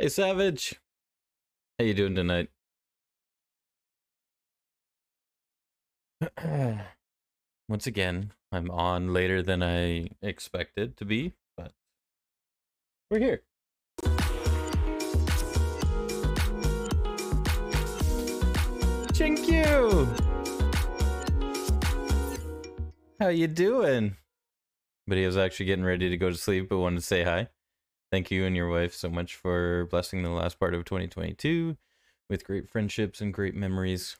Hey, Savage. How you doing tonight? Once again, I'm on later than I expected to be, but we're here. Thank you. How you doing? But he was actually getting ready to go to sleep, but wanted to say hi. Thank you and your wife so much for blessing the last part of 2022 with great friendships and great memories.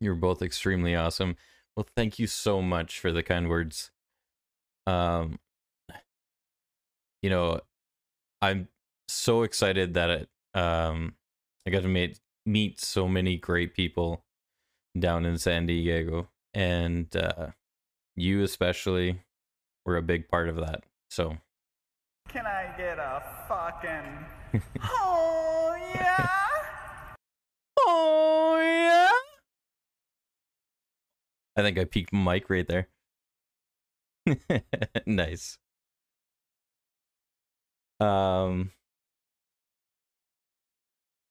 You're both extremely awesome. Well, thank you so much for the kind words. Um, you know, I'm so excited that it, um, I got to meet meet so many great people down in San Diego, and uh, you especially were a big part of that. So Can I get a fucking oh yeah? Oh yeah. I think I peaked Mike right there. nice. Um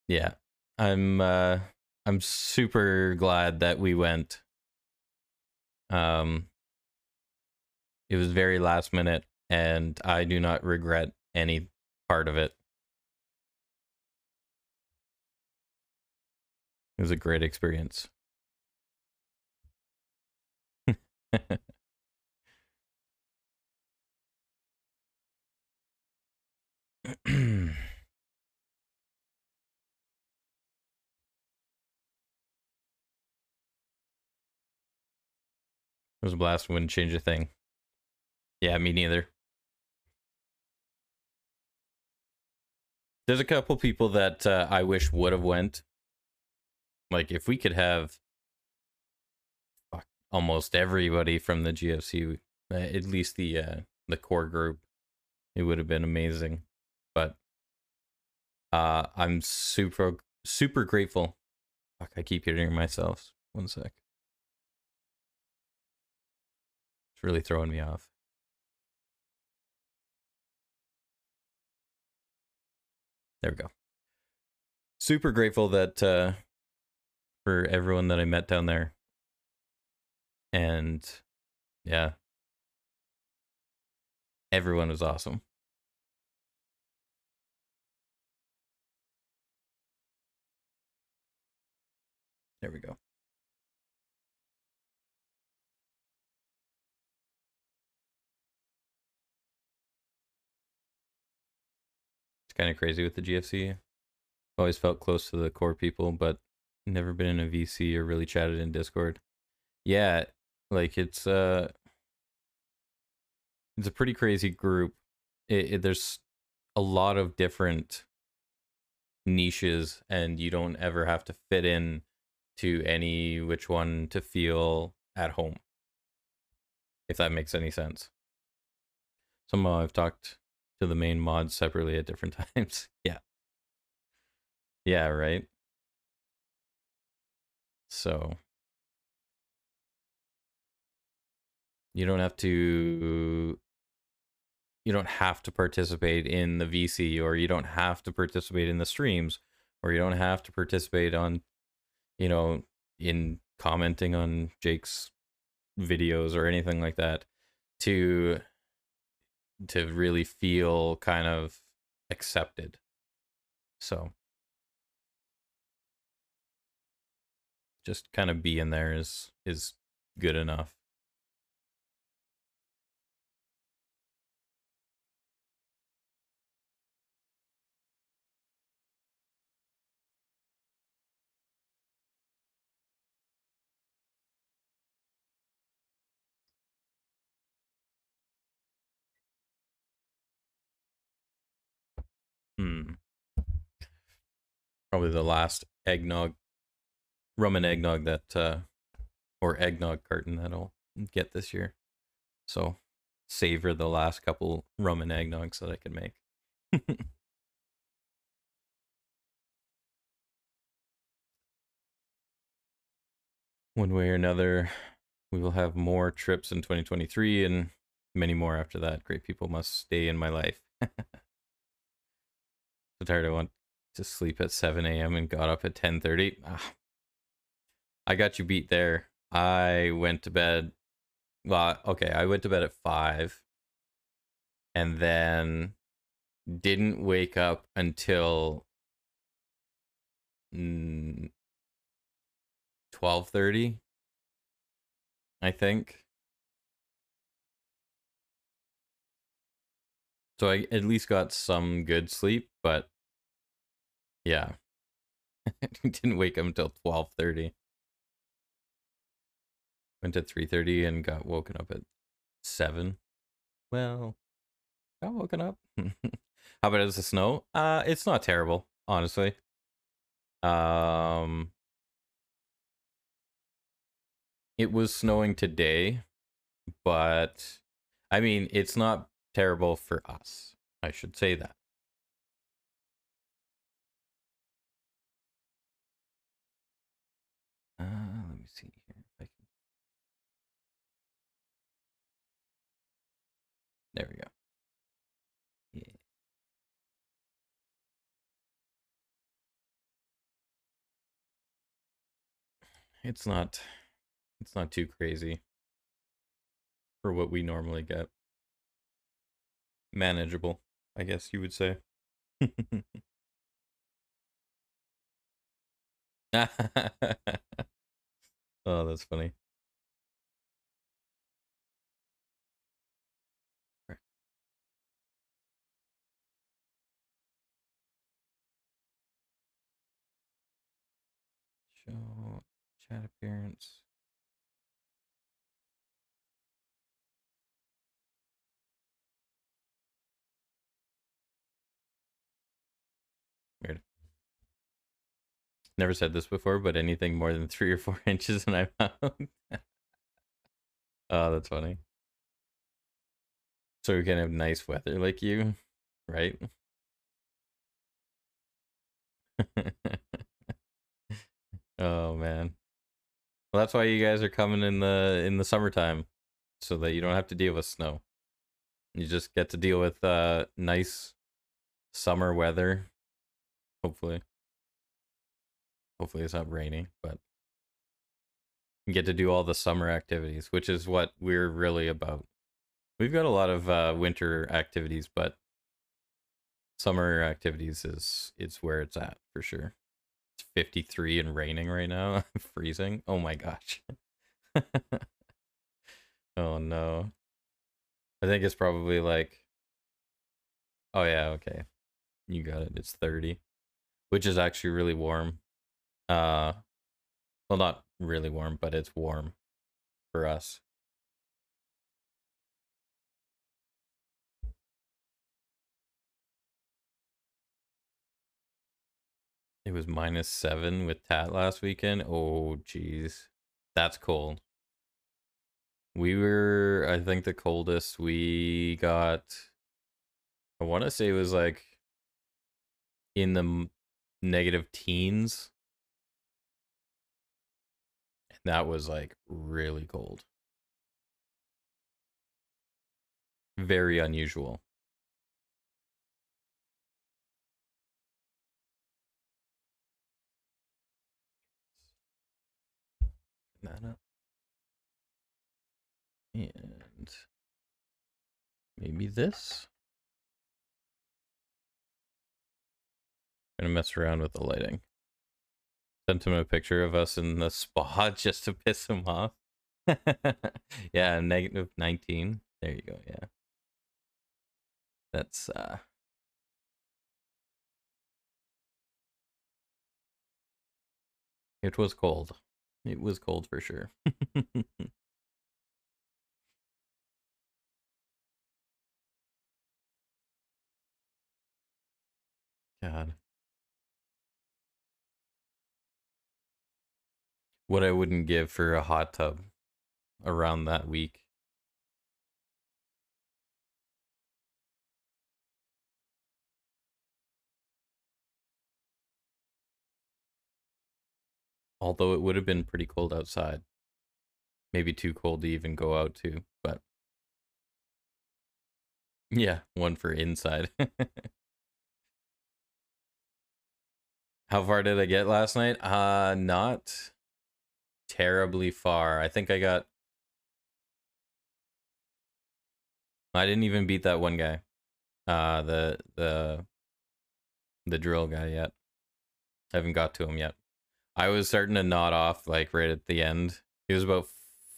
Yeah. I'm uh I'm super glad that we went. Um it was very last minute and I do not regret any part of it. It was a great experience. it was a blast. Wouldn't change a thing. Yeah, me neither. There's a couple people that uh, I wish would have went. Like if we could have fuck, almost everybody from the GFC, uh, at least the uh, the core group, it would have been amazing. But uh, I'm super super grateful. Fuck, I keep hearing myself. One sec. It's really throwing me off. There we go. Super grateful that uh, for everyone that I met down there. And yeah, everyone was awesome. There we go. It's kind of crazy with the GFC. Always felt close to the core people, but never been in a VC or really chatted in Discord. Yeah, like it's uh it's a pretty crazy group. It, it, there's a lot of different niches and you don't ever have to fit in to any which one to feel at home. If that makes any sense. Somehow I've talked to the main mod separately at different times. yeah. Yeah, right. So you don't have to you don't have to participate in the VC or you don't have to participate in the streams or you don't have to participate on you know in commenting on Jake's videos or anything like that to to really feel kind of accepted. So just kind of being there is is good enough. Hmm. Probably the last eggnog, rum and eggnog that, uh, or eggnog carton that I'll get this year. So savor the last couple rum and eggnogs that I can make. One way or another, we will have more trips in 2023 and many more after that. Great people must stay in my life. Tired I went to sleep at 7 a.m. and got up at 10:30. Ah, I got you beat there. I went to bed. Well, okay, I went to bed at five, and then didn't wake up until mm, 12:30 I think. So I at least got some good sleep, but yeah. Didn't wake up until 12:30. Went at 3:30 and got woken up at 7. Well, got woken up. How about is the snow? Uh it's not terrible, honestly. Um it was snowing today, but I mean, it's not terrible for us. I should say that. Uh, let me see here. If I can... There we go. Yeah. It's not it's not too crazy for what we normally get. Manageable, I guess you would say. oh, that's funny. Show chat appearance. Never said this before, but anything more than three or four inches and I'm oh, that's funny. So we can have nice weather like you, right? oh man. Well, that's why you guys are coming in the in the summertime, so that you don't have to deal with snow. You just get to deal with uh nice summer weather Hopefully. Hopefully it's not raining, but get to do all the summer activities, which is what we're really about. We've got a lot of uh, winter activities, but summer activities is it's where it's at for sure. It's 53 and raining right now, freezing. Oh my gosh. oh no. I think it's probably like Oh yeah, okay. You got it. It's 30 which is actually really warm. Uh, well, not really warm, but it's warm for us. It was minus seven with Tat last weekend. Oh, jeez. That's cold. We were, I think the coldest we got, I want to say it was like in the negative teens. That was like really cold. Very unusual. that up. And maybe this. Gonna mess around with the lighting. Sent him a picture of us in the spa just to piss him off. yeah, negative 19. There you go, yeah. That's uh It was cold. It was cold for sure. God. What I wouldn't give for a hot tub around that week. Although it would have been pretty cold outside. Maybe too cold to even go out to, but yeah, one for inside. How far did I get last night? Uh, not terribly far. I think I got. I didn't even beat that one guy. Uh, the the the drill guy yet. I haven't got to him yet. I was starting to nod off like right at the end. It was about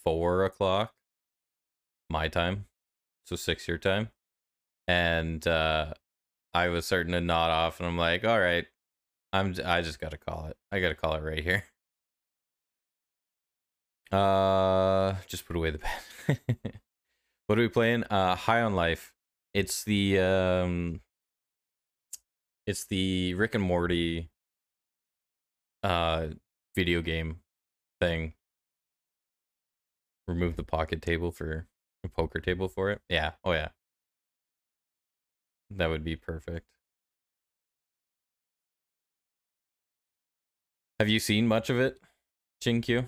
four o'clock my time, so six your time, and uh, I was starting to nod off, and I'm like, all right, I'm I just gotta call it. I gotta call it right here. Uh, just put away the pen. what are we playing? Uh, High on Life. It's the um, it's the Rick and Morty uh video game thing. Remove the pocket table for a poker table for it. Yeah. Oh yeah. That would be perfect. Have you seen much of it, Chinkyu?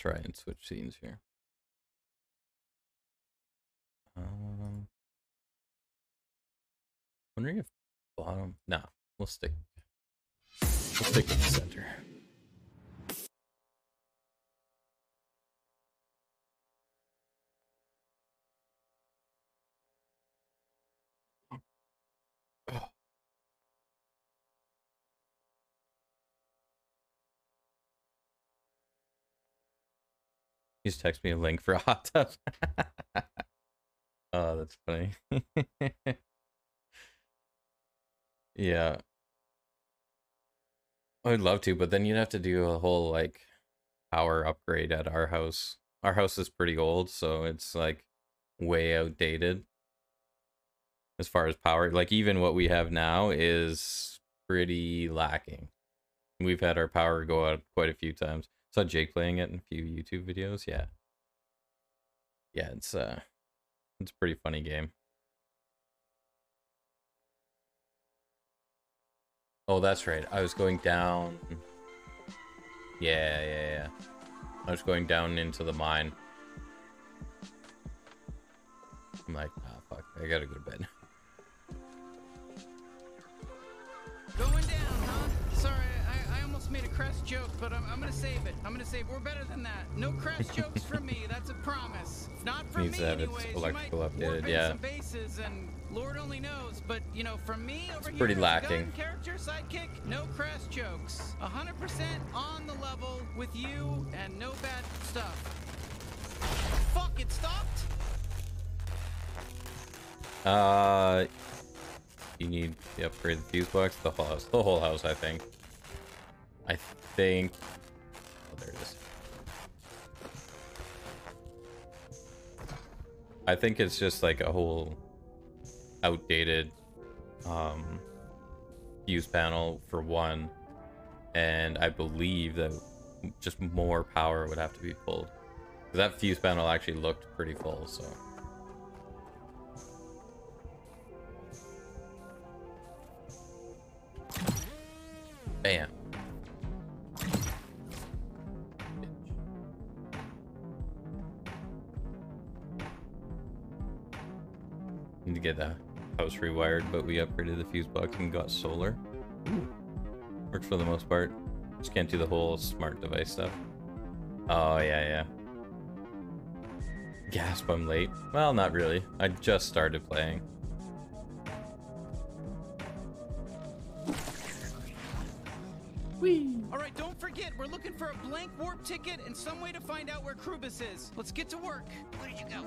Try and switch scenes here. Um, wondering if bottom. No, we'll stick. We'll stick in the center. He's text me a link for a hot tub. oh, that's funny. yeah. I'd love to, but then you'd have to do a whole like power upgrade at our house. Our house is pretty old, so it's like way outdated as far as power. Like even what we have now is pretty lacking. We've had our power go out quite a few times. Saw Jake playing it in a few YouTube videos. Yeah. Yeah, it's uh it's a pretty funny game. Oh, that's right. I was going down. Yeah, yeah, yeah. I was going down into the mine. I'm like, ah, fuck. I gotta go to bed. Going down, almost made a crest joke, but I'm, I'm gonna save it. I'm gonna save. We're better than that. No crest jokes from me. That's a promise. Not from Needs me, to have its electrical updated, yeah. Some bases, and Lord only knows. But you know, from me over here, pretty lacking. gun character sidekick, no crest jokes. 100% on the level with you, and no bad stuff. Fuck! It stopped. Uh, you need to upgrade the fuse box. The whole house. The whole house, I think. I think. Oh, there it is. I think it's just like a whole outdated um, fuse panel for one, and I believe that just more power would have to be pulled. That fuse panel actually looked pretty full, so. Bam. To get the house rewired, but we upgraded the fuse box and got solar. Works for the most part. Just can't do the whole smart device stuff. Oh, yeah, yeah. Gasp, I'm late. Well, not really. I just started playing. All right, don't forget, we're looking for a blank warp ticket and some way to find out where Krubis is. Let's get to work. Where'd you go?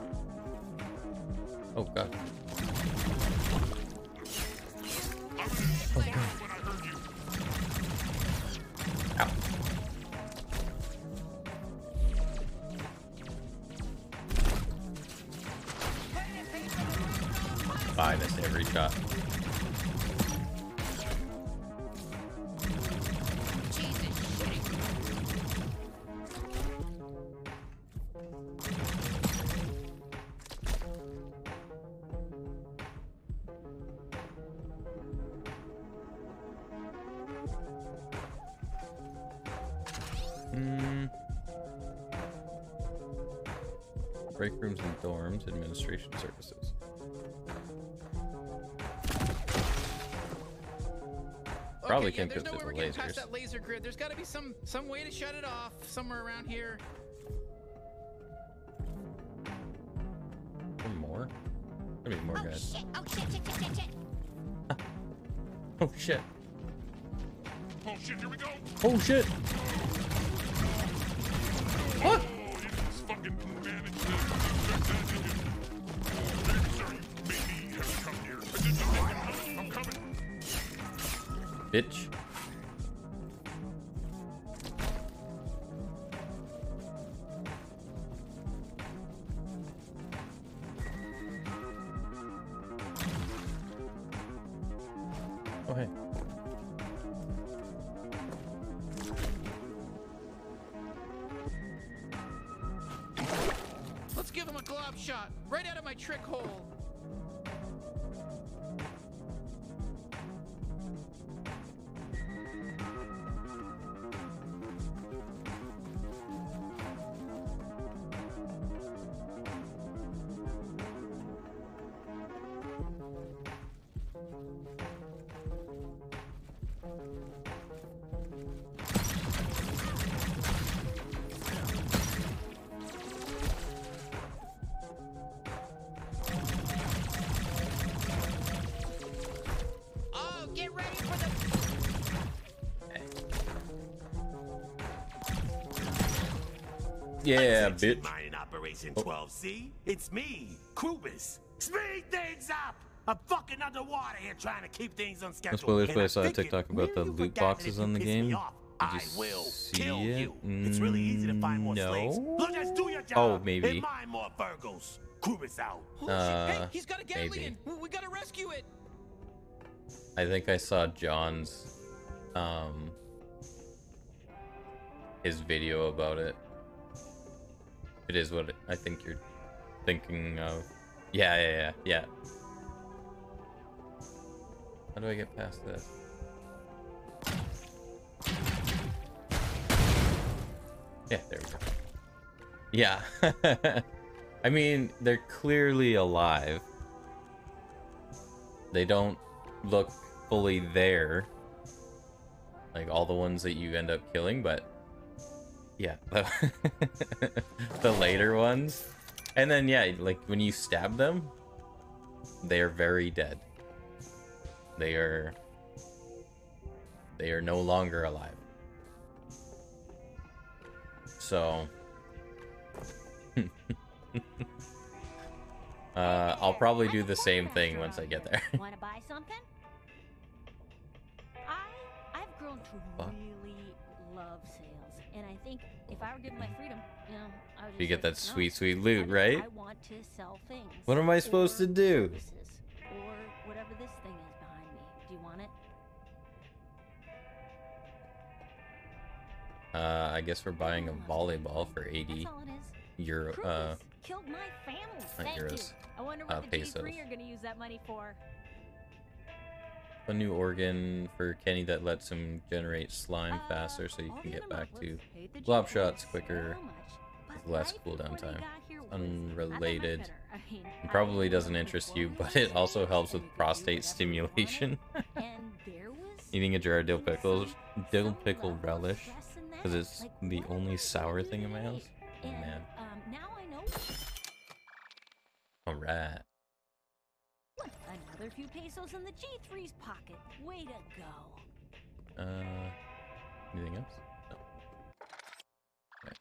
Oh, God. Ow. Probably okay, yeah, can't there's go no way we're getting past that laser grid. There's got to be some some way to shut it off somewhere around here. Some more? There'll be more Oh guys. shit! Oh shit! Shit! Shit! Shit! shit. Oh shit. Oh shit, here we go! Oh shit. Operation 12C. It's me, Krubis. Speed things up! I'm fucking underwater here trying to keep things on schedule. spoilers, And but I I'm saw a TikTok about the loot boxes if on the game? off, Did I will see kill it? you. It's really easy to find more slaves. No. So just do your job. Oh, maybe. And mine more Virgos. Krubis out. Oh, shit. Hey, Uh, he's got a maybe. We, we gotta rescue it. I think I saw John's um his video about it. It is what I think you're thinking of. Yeah, yeah, yeah, yeah. How do I get past this? Yeah, there we go. Yeah. I mean, they're clearly alive. They don't look fully there. Like all the ones that you end up killing, but yeah, the, the later ones. And then yeah, like when you stab them, they are very dead. They are they are no longer alive. So uh, I'll probably do the same thing once I get there. Want to buy something? I I've grown to if I were given my freedom, you know, I would. You get that "No, sweet, sweet loot, right? I want to sell things. What am I supposed to do? Or whatever this thing is behind me. Do you want it? Uh, I guess we're buying a volleyball for 80 That's all it is. euro. Uh, killed my family. not euros, I wonder uh, what the G3 pesos. A new organ for Kenny that lets him generate slime Uh, faster so you can get back to months paid the glob shots quicker with less cooldown time. got here was a lot Unrelated. better. I mean, It probably doesn't interest you, but it also helps with and we could do prostate whatever we wanted, stimulation. and there was Eating a jar of dill pickles, dill pickle relish, because it's the only sour thing in my house. Oh, man. Um, now I know. All right. Look, another few pesos in the G3's pocket. Way to go. Uh, anything else? No. Okay.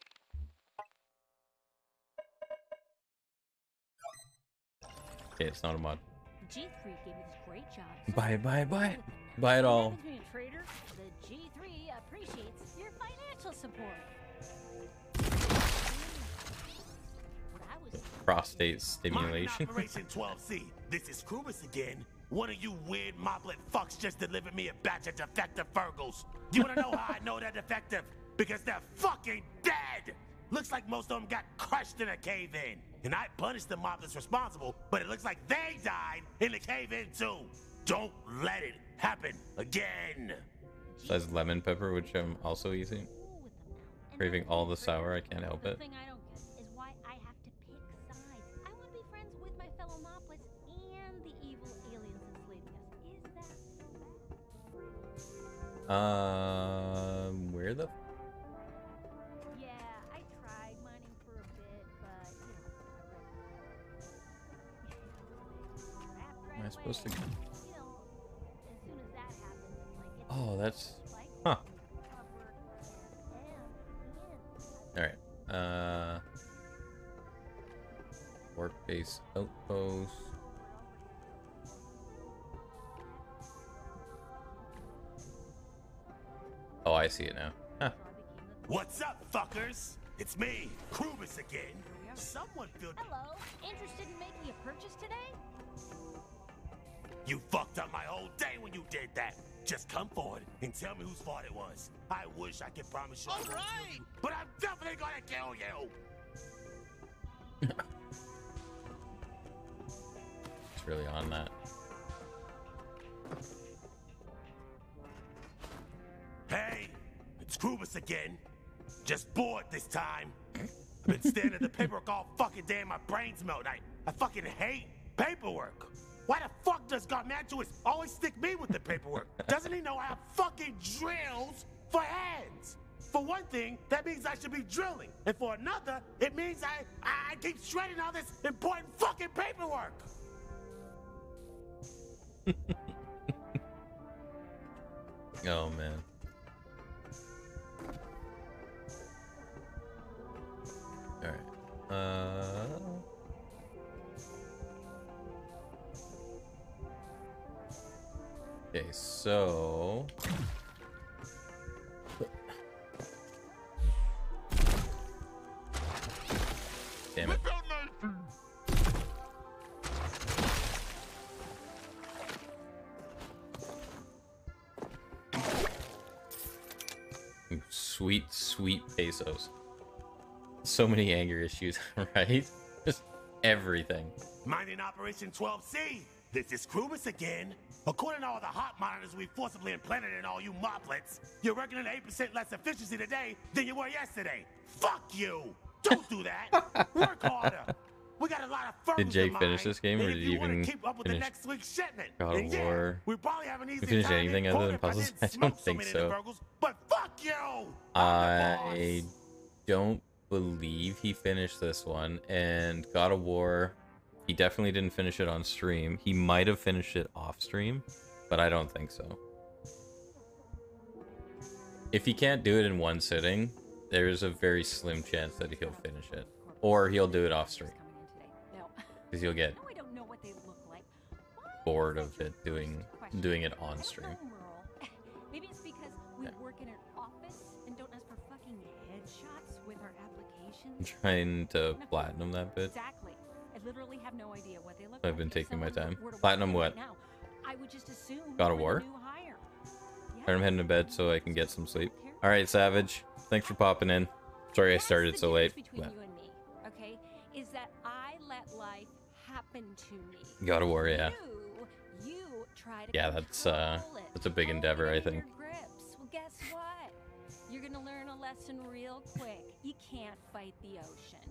Okay, it's not a mod. G3 gave me this great job. so Buy it, buy it, buy it. Buy it all. management and Trader, the G3 appreciates your financial support. What I was Prostate stimulation. Operation 12C. This is Krubis again. One of you weird moblet fucks just delivered me a batch of defective Virgos. Do you wanna know how I know they're defective? Because they're fucking dead! Looks like most of them got crushed in a cave in. And I punished the mob that's responsible, but it looks like they died in the cave in too. Don't let it happen again. Besides lemon pepper, which I'm also using. cool with them now. And craving all the sour. I can't help it. Um, where the? Yeah, I tried mining for a bit, but you know, Am I supposed to? away. You know, as soon as that happens, it's like it's Oh, that's. Huh. All right. Uh. Work base outpost. Oh, I see it now. Huh. What's up, fuckers? It's me, Krubis again. Someone filled Hello, interested in making a purchase today? You fucked up my whole day when you did that. Just come forward and tell me whose fault it was. I wish I could promise you I All won't kill right. you, but I'm definitely gonna kill you. It's really on that. It's Krubis again. Just bored this time. I've been staring at the paperwork all fucking day and my brain's melt. I, I fucking hate paperwork. Why the fuck does God Garmantuous always stick me with the paperwork? Doesn't he know I have fucking drills for hands? For one thing, that means I should be drilling. And for another, it means I, I keep shredding all this important fucking paperwork. Oh man. Uh. Okay, so. Damn it. Sweet, sweet pesos. So many anger issues, right? Just everything. Mining Operation 12C. This is Krubis again. According to all the hot monitors we forcibly implanted in all you moplets, you're working at 8% less efficiency today than you were yesterday. Fuck you! Don't do that! Work harder! We got a lot of Did Jake finish this game, or did he you even keep up with the finish next week's shipment? God of yeah, War? we probably have an easy finish anything other than puzzles? didn't I don't think so. Virgos, but fuck you! The I don't believe he finished this one. And God of War, he definitely didn't finish it on stream. He might have finished it off stream, but I don't think so. If he can't do it in one sitting, there is a very slim chance that he'll finish it. Or he'll do it off stream. Because he'll get No, I don't know what they look like. Why bored of it doing doing it on stream. Trying to platinum that bit. Exactly. I literally have no idea what they look I've been taking my time. Platinum what? I would just assume God of War? I'm heading to bed so I can get some sleep. All right, Savage. Thanks for popping in. Sorry I started so late. Between but- you and me, okay, is that I let life happen to me. God of War, yeah. You, you try to Yeah, that's, uh, that's a big endeavor, I think. Lesson real quick. You can't fight the ocean,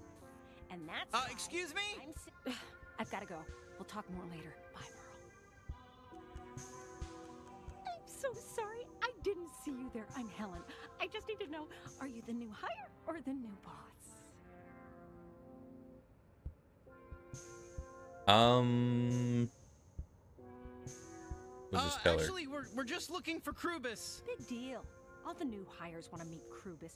and that's. Uh, excuse me? I'm. Si- I've gotta go. We'll talk more later. Bye, Merle. I'm so sorry. I didn't see you there. I'm Helen. I just need to know: Are you the new hire or the new boss? Um. We'll Uh, just tell her. actually, we're, we're just looking for Krubis. Big deal. All the new hires want to meet Krubis.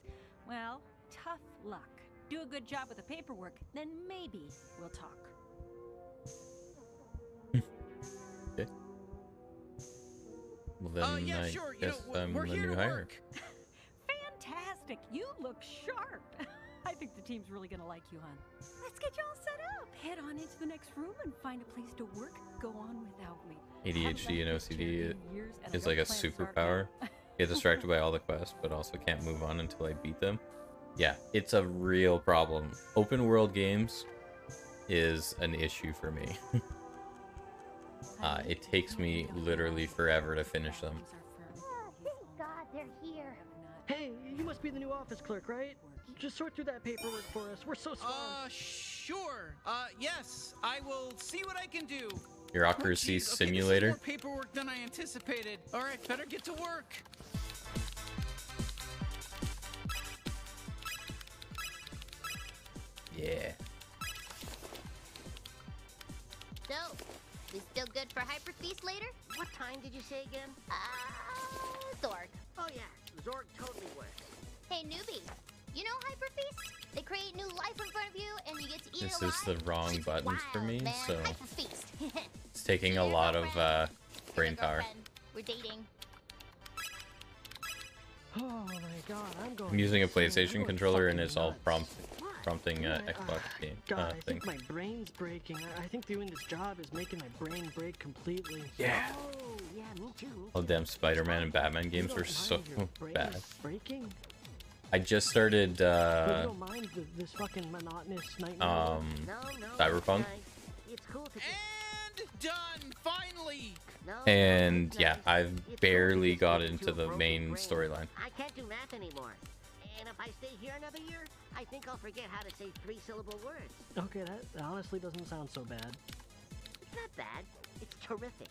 Well, tough luck. Do a good job with the paperwork, then maybe we'll talk. Well, then uh, yeah, I sure. You know, guess w- I'm we're the here new to hire. work. Fantastic! You look sharp. I think the team's really gonna like you, hon. Let's get you all set up. Head on into the next room and find a place to work. Go on without me. ADHD and left this chair OCD in years, and I is like a plan to start superpower. Now. Get distracted by all the quests, but also can't move on until I beat them. Yeah, it's a real problem. Open world games is an issue for me. uh, it takes me literally forever to finish them. Oh, thank God they're here. Hey, you must must be the new office clerk, right? Just sort through that paperwork for us. We're so swamped. Uh, sure. Uh, yes, I will see what I can do. Bureaucracy Jeez, okay, this is simulator. more paperwork than I anticipated. All right, better get to work. Yeah. So, we still good for Hyper Feast later? What time did you say again? Uh, Zorg. Oh yeah, Zorg totally works. Hey newbie, you know Hyper Feast? They create new life in front of you, and you get to eat This it alive. is the wrong It's buttons for me, man. so Hyper Feast. it's taking See a your lot of uh, brain power. We're dating. Oh my god, I'm going. I'm using a PlayStation controller and it's all nuts. prompt What? Prompting uh, Yeah, Xbox game God, uh, I thing. think my brain's breaking. I, I think doing this job is making my brain break completely. Yeah. Oh, yeah, me too. All damn Spider-Man and Batman games don't were so mind your brain bad. Breaking? I just started uh, don't mind the, this fucking monotonous nightmare? um No, no. Cyberpunk. Nice. It's cool to And done, finally. And yeah. I've It's cool to barely got into the main storyline. I can't do math anymore. And if I stay here another year, I think I'll forget how to say three syllable words. Okay, that honestly doesn't sound so bad. It's not bad. It's terrific.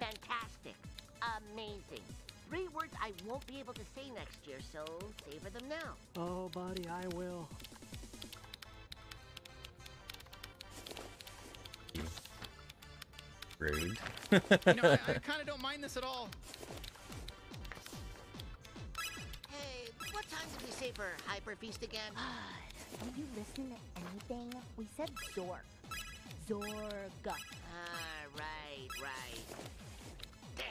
Fantastic. Amazing. Three words I won't be able to say next year, so savor them now. Oh, buddy, I will. Rude. You know, I, I kind of don't mind this at all. What time did we say for Hyper Feast again? Are you listening to anything? We said Zorg. Zorga. Ah, right, right. Damn.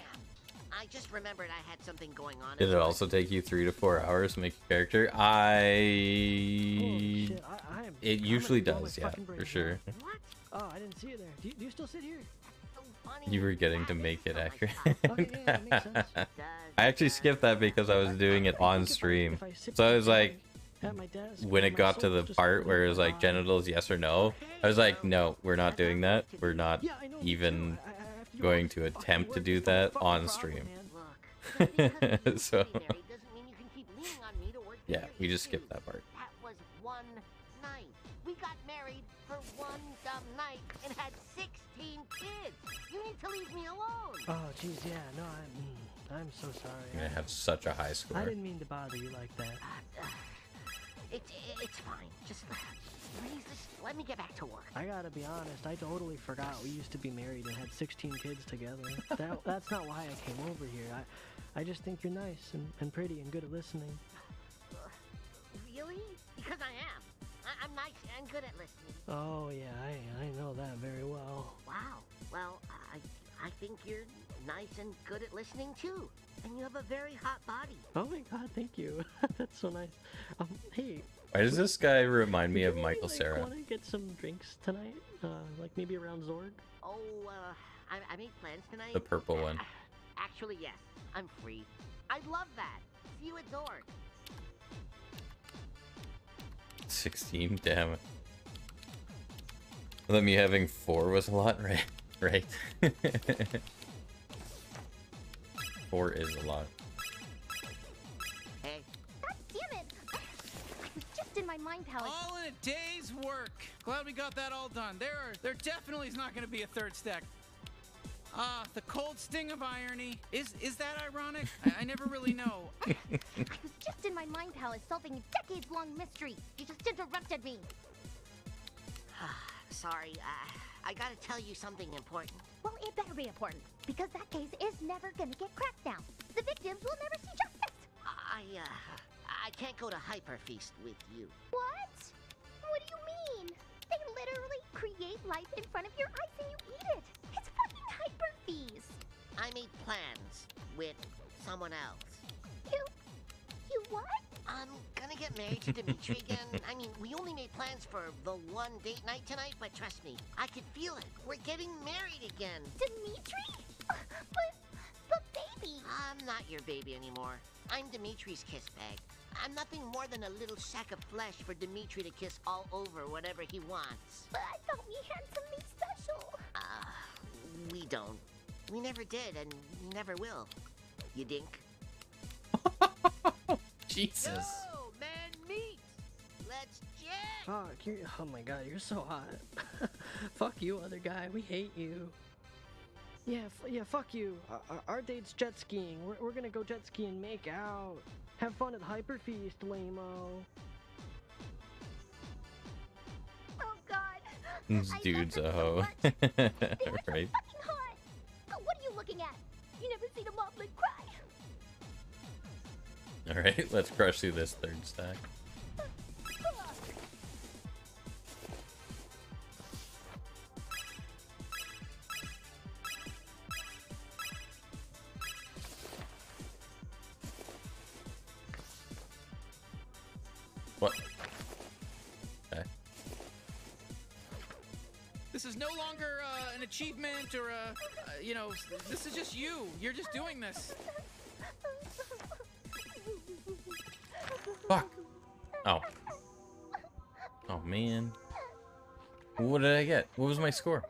I just remembered I had something going on. Did it work. also take you three to four hours to make a character? Holy I. shit, I, I am. It I'm usually gonna blow my does, yeah, for sure. What? Oh, I didn't see it there. Do you, do you still sit here? You were getting to make it accurate. fun. Okay, oh, yeah, that makes sense. Does, I actually skipped that because I was doing it on think if I- stream. if I sit So I was like, at my desk when it got to the part where it was like genitals, yes or no, I was like, no, we're not doing that. We're not Yeah, I know, me too. even I- I have to do going to attempt to do that on stream. man. Look, just because you're So- getting married doesn't mean you can keep leaning on me to work Yeah, we just skipped that part. To leave me alone. Oh, jeez, yeah, no, I'm, mm, I'm so sorry. I'm gonna have such a high score. I didn't mean to bother you like that. Uh, It's it's fine. Just please, just let me get back to work. I gotta be honest, I totally forgot we used to be married and had 16 kids together. That, that's not why I came over here. I, I just think you're nice and, and pretty and good at listening. Really? Because I am. I, I'm nice and good at listening. Oh, yeah, I, I know that very well. Wow. Well, I I think you're nice and good at listening too. And you have a very hot body. Oh my god, thank you. that's so nice. Um, hey, Why does this guy remind me of you Michael like, Sarah? Want to get some drinks tonight? Uh, like maybe around Zorg? Oh, uh, I, I made plans tonight. The purple one. Actually, yes. I'm free. I'd love that. See you at Zorg. 16, damn it. Well, me having four was a lot, right? Right. four is a lot. Hey, God damn it! I was just in my mind palace. All in a day's work. Glad we got that all done. There are, there definitely is not going to be a third stack. Ah, the cold sting of irony. Is is that ironic? I, I never really know. I was just in my mind palace solving a decades-long mystery. You just interrupted me. sorry. Uh, I gotta tell you something important. Well, it better be important because that case is never gonna get cracked now. The victims will never see justice. I, uh, I can't go to Hyper Feast with you. What? What do you mean? They literally create life in front of your eyes and you eat it. It's fucking hyper feast. I made plans with someone else. You, you what? I'm gonna get married to Dimitri again. I mean, we only made plans for the one date night tonight, but trust me, I could feel it. We're getting married again. Dimitri? But, but baby. I'm not your baby anymore. I'm Dimitri's kiss bag. I'm nothing more than a little sack of flesh for Dimitri to kiss all over whatever he wants. But I thought we had something special. Uh, we don't. We never did, and never will. You dink? Jesus. Yo, Fuck, you oh my god, you're so hot. fuck you, other guy, we hate you. Yeah, f- yeah, fuck you. Our, our, our date's jet skiing. We're, we're gonna go jet ski and make out. Have fun at Hyper Feast, lameo. Oh God. This I dude's a so hoe. much. They so right? fucking hot. Oh, what are you looking at? You never seen a moblin cry. Alright, let's crush through this third stack. What? Okay. This is no longer uh, an achievement or a, uh, you know, this is just you. You're just doing this. Fuck. Oh. Oh man. What did I get? What was my score?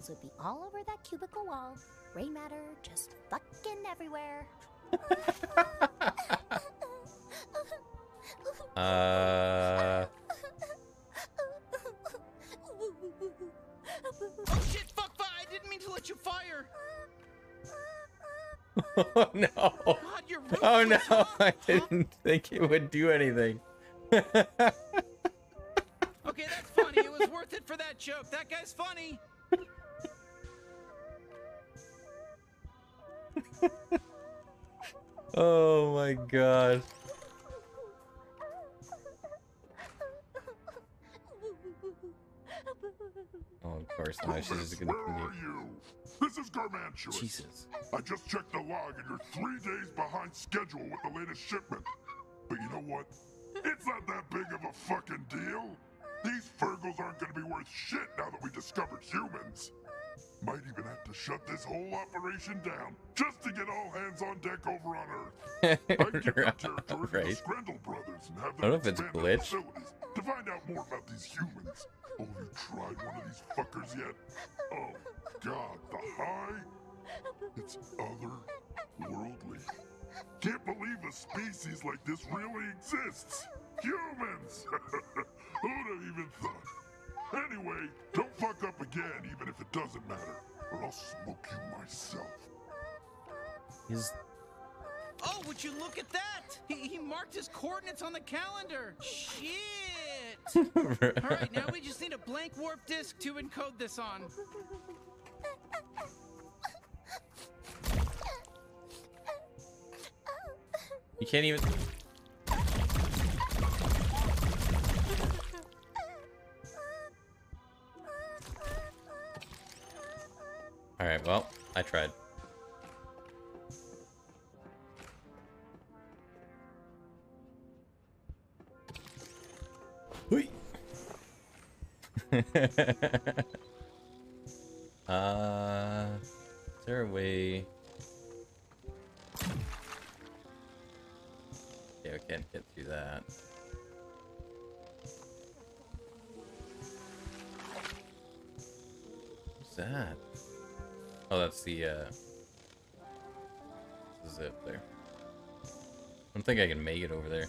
Otherwise, would be all over that cubicle wall. Gray matter just fucking everywhere. Uh. Oh shit, fuck, fuck, I didn't mean to let you fire. Oh no. God, you're Oh no, huh? I didn't think it would do anything. Okay, that's funny. It was worth it for that joke. That guy's funny. oh my god. Oh, of course not. She's just gonna where are you? This is Garmantuous. Jesus. I just checked the log and you're three days behind schedule with the latest shipment. But you know what? It's not that big of a fucking deal. These Fergles aren't gonna be worth shit now that we discovered humans. Might even have to shut this whole operation down just to get all hands on deck over on Earth. I'd give that territory to the right. Scrandle brothers and have I them don't know if it's glitch. facilities to find out more about these humans. Oh, have you tried one of these fuckers yet? Oh, God, the high? It's otherworldly. Can't believe a species like this really exists. Humans! Who'd have even thought? Anyway, don't fuck up again, even if it doesn't matter, or I'll smoke you myself. He's Oh, would you look at that? He, he marked his coordinates on the calendar. Shit. All right, now we just need a blank warp disk to encode this on. You can't even. All right. Well, I tried. Uh, is there a way? Yeah, we can't get through that. What's that? Oh, that's the, uh... Up there. I don't think I can make it over there.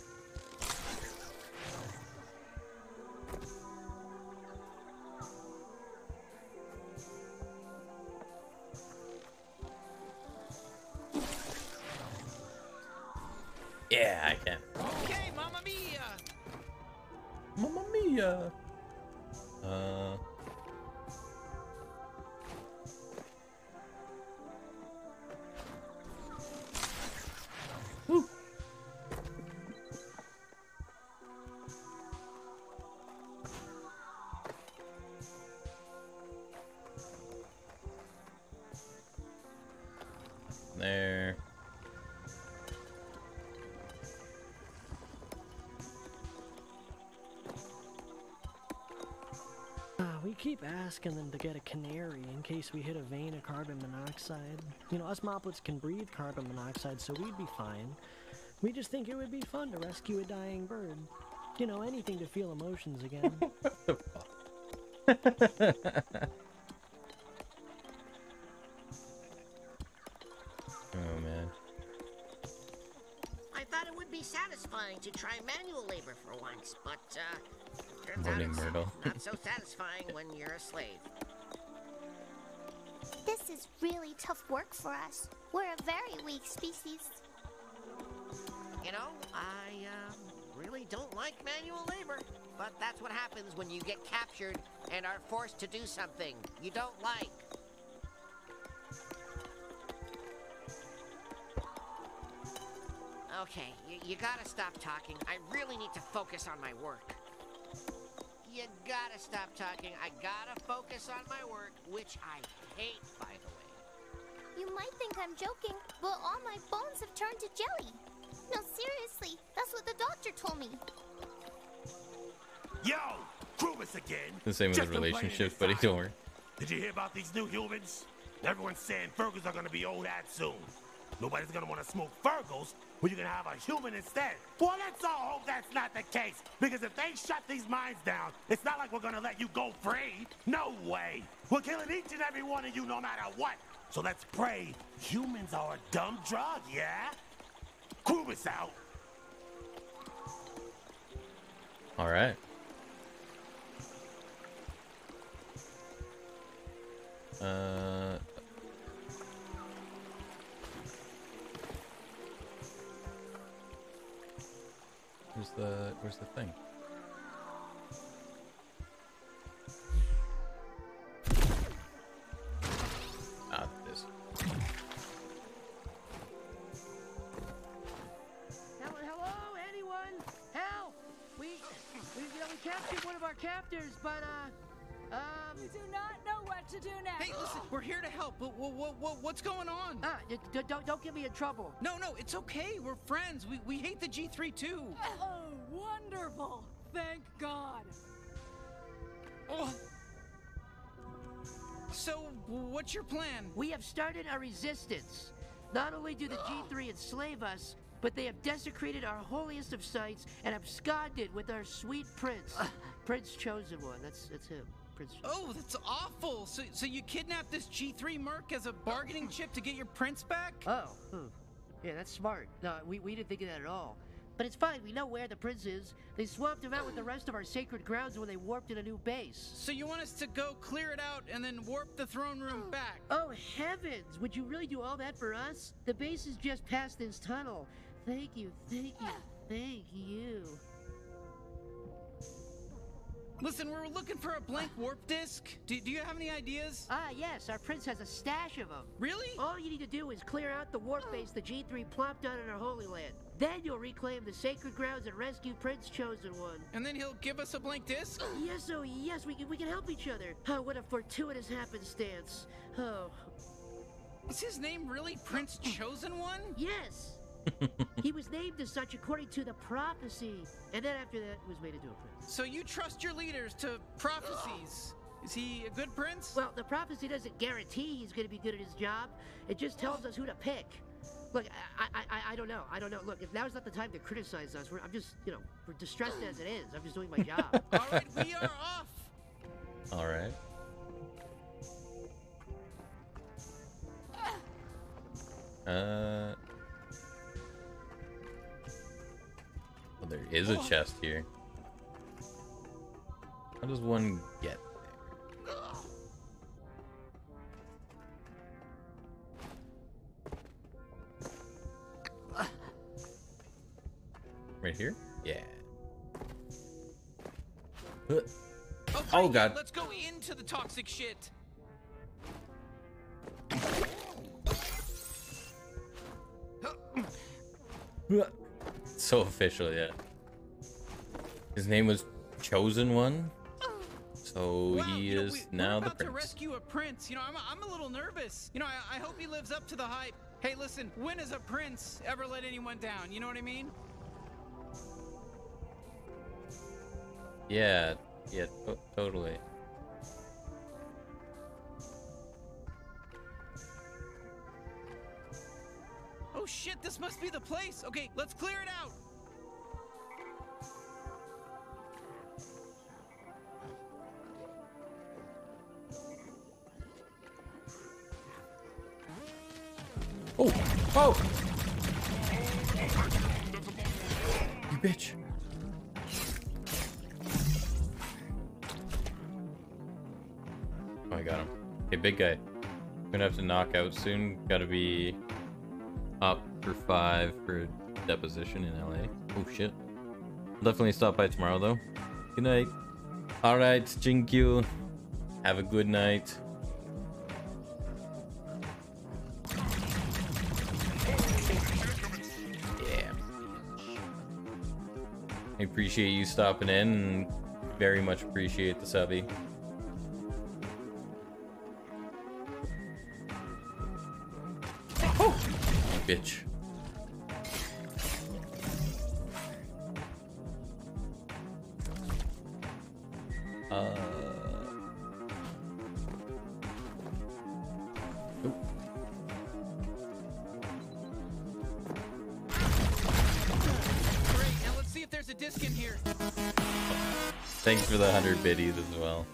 Keep asking them to get a canary in case we hit a vein of carbon monoxide. You know, us moplets can breathe carbon monoxide, so we'd be fine. We just think it would be fun to rescue a dying bird. You know, anything to feel emotions again. when you're a slave. This is really tough work for us. We're a very weak species. You know, I uh, really don't like manual labor, but that's what happens when you get captured and are forced to do something you don't like. Okay, you, you gotta stop talking. I really need to focus on my work. You gotta stop talking. I gotta focus on my work, which I hate, by the way. You might think I'm joking, but all my bones have turned to jelly. No, seriously, that's what the doctor told me. Yo, Krubis again. The same with Just the relationships, buddy. Don't worry. Did you hear about these new humans? Everyone's saying Fergus are gonna be old hat soon. Nobody's gonna wanna smoke Fergals, but you're gonna have a human instead. Well, let's all hope that's not the case, because if they shut these mines down, it's not like we're gonna let you go free. No way. We're killing each and every one of you no matter what. So let's pray humans are a dumb drug, yeah? Krubis out. All right. Uh. Where's the Where's the thing? Ah, this. Hello, anyone? Help! We, we captured one of our captors, but uh, um. You do not know what to do next. Hey, listen, we're here to help. But what, what, what, what's going on? Ah, d- d- don't don't get me in trouble. No, no, it's okay. We're friends. We, we hate the G3 too. Oh, wonderful. Thank God. Oh. So, what's your plan? We have started a resistance. Not only do the G3 enslave us, but they have desecrated our holiest of sites and absconded with our sweet prince. prince Chosen One. That's that's him. Prince. Oh, that's awful. So, so you kidnapped this G3 merc as a bargaining chip to get your prince back? Oh, hmm. yeah, that's smart. No, we, we didn't think of that at all. But it's fine. We know where the prince is. They swapped him out with the rest of our sacred grounds when they warped in a new base. So you want us to go clear it out and then warp the throne room back? Oh heavens! Would you really do all that for us? The base is just past this tunnel. Thank you, thank you, thank you. Listen, we're looking for a blank warp disk. Do, do you have any ideas? Ah, yes, our prince has a stash of them. Really? All you need to do is clear out the warp base the G3 plopped down in our Holy Land. Then you'll reclaim the sacred grounds and rescue Prince Chosen One. And then he'll give us a blank disk? Yes, oh yes, we can, we can help each other. Oh, what a fortuitous happenstance. Oh, Is his name really Prince Chosen One? yes. He was named as such according to the prophecy. And then after that, was made into a prince. So you trust your leaders to prophecies. Is he a good prince? Well, the prophecy doesn't guarantee he's going to be good at his job. It just tells us who to pick. Look, I, I, I, I don't know. I don't know. Look, if now's not the time to criticize us. We're, I'm just, you know, we're distressed as it is. I'm just doing my job. All right, we are off. All right. Uh. There is a chest here. How does one get there? Right here? Yeah. Oh, God. Let's go into the toxic shit. So official, yeah. His name was Chosen One. So Wow, he you know, is we- now the about to prince. rescue a prince. You know, I'm, I'm a little nervous. You know, I, I hope he lives up to the hype. Hey, listen, when has a prince ever let anyone down? You know what I mean? Yeah, yeah, totally. Shit, this must be the place. Okay, let's clear it out. Oh, oh! You bitch. Oh, I got him. Okay, big guy. Gonna have to knock out soon. Gotta be up for five for deposition in LA. Oh shit. Definitely stop by tomorrow though. Good night. Alright, Jinkyu. Have a good night. Yeah. I appreciate you stopping in and very much appreciate the subby. Bitch. Uh. Oop. Great, now let's see if there's a disc in here. Thanks for the 100 biddies as well.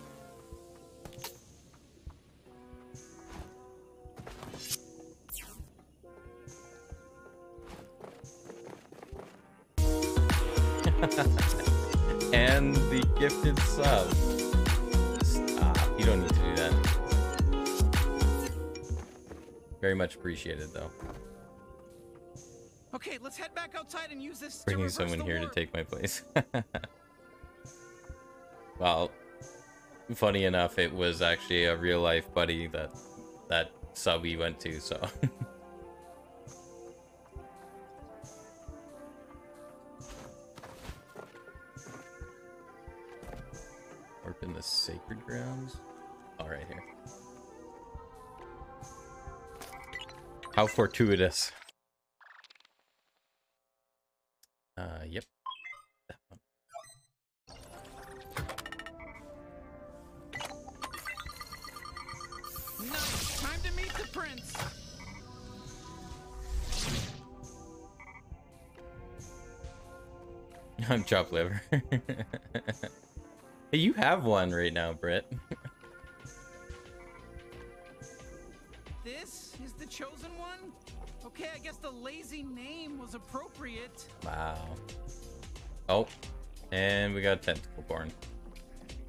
Much appreciated, though. Okay, let's head back outside and use this Bringing someone here to take my place. well, funny enough, it was actually a real life buddy that that sub we went to, so. Warp in the sacred grounds? All right, here. How fortuitous. Uh, yep. Nice, time to meet the prince. I'm chop liver. hey, you have one right now, Britt. This is the chosen? Okay, I guess the lazy name was appropriate. wow. Oh, and we got a tentacle born.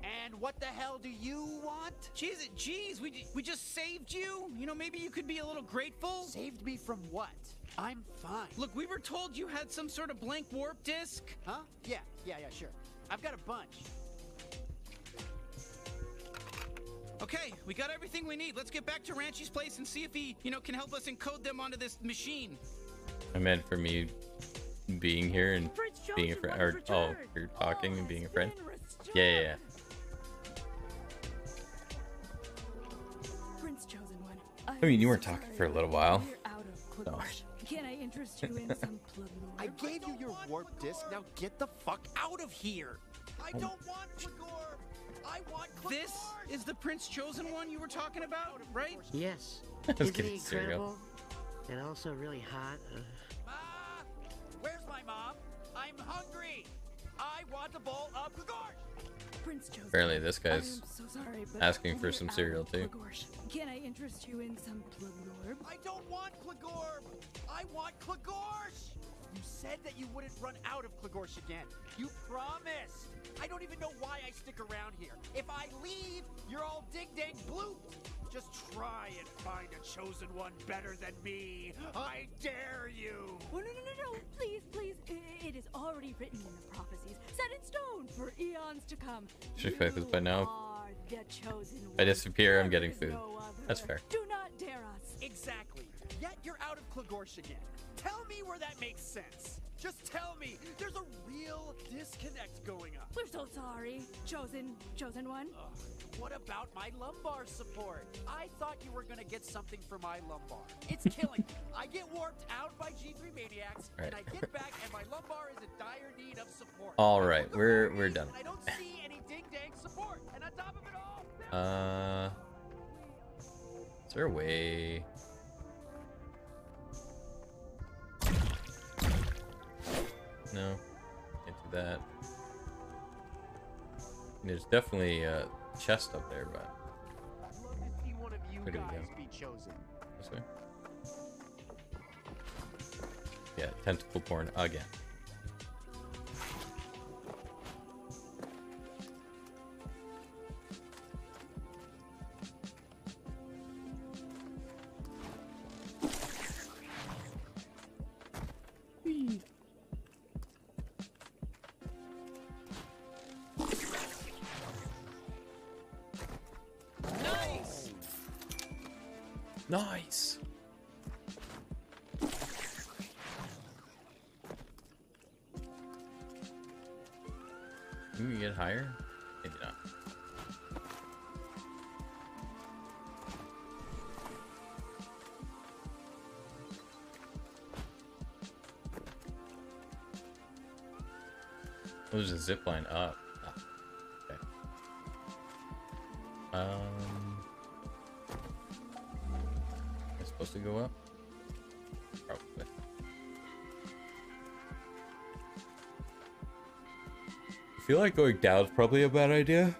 And what the hell do you want? Jeez, jeez, we, we just saved you. You know, maybe you could be a little grateful. Saved me from what? I'm fine. Look, we were told you had some sort of blank warp disk. Huh? Yeah, yeah, yeah, sure. I've got a bunch. Okay, we got everything we need. Let's get back to Ranchi's place and see if he, you know, can help us encode them onto this machine. I meant for me being here and being a friend, or oh, you're talking All and being a friend. Oh, yeah, yeah, yeah. Prince Chosen One. I mean, you weren't talking for a little while. We're out of So. Can I interest you in some plug I gave you your warp disc. Now get the fuck out of here. I don't want Flagor. I want This is the Prince Chosen one you were talking about, right? Yes. I was Isn't he cereal. incredible? And also really hot. Uh, Ma! Where's my mom? I'm hungry. I want a bowl of Glagor. Prince Chosen. Apparently this guy's so sorry, asking for some cereal, too. Klagor. Can I interest you in some plug I don't want Klagor. I want Klagorsh. You said that you wouldn't run out of Klagorsh again. You promised. I don't even know why I stick around here. If I leave, you're all ding dang bloop. Just try and find a chosen one better than me. I dare you. Oh, no, no, no, no. Please, please. It is already written in the prophecies, set in stone for eons to come. Should I focus by now? are the chosen If I one. disappear, I'm getting food. no. That's fair. Do not dare us. Exactly. Yet you're out of Klagorsh again. Tell me where that makes sense. Just tell me. There's a real disconnect going on. We're so sorry. Chosen, chosen one. Ugh, what about my lumbar support? I thought you were gonna get something for my lumbar. It's killing me. I get warped out by G3 maniacs, and I get back, and my lumbar is in dire need of support. All right, we're we're done. I don't see any ding dang support. And on top of it all, Uh, is there a way? No, can't do that. There's definitely a chest up there, but Where we go? this way. Yeah, tentacle porn again. Oh, there's a zip line up. Ah, okay. Um, am I supposed to go up? Probably. I feel like going down is probably a bad idea.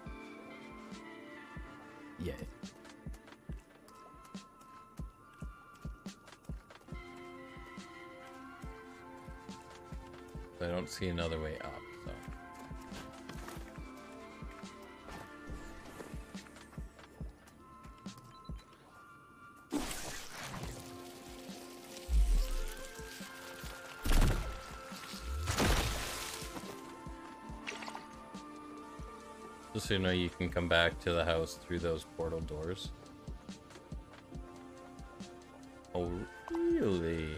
So you can come back to the house through those portal doors. Oh, really?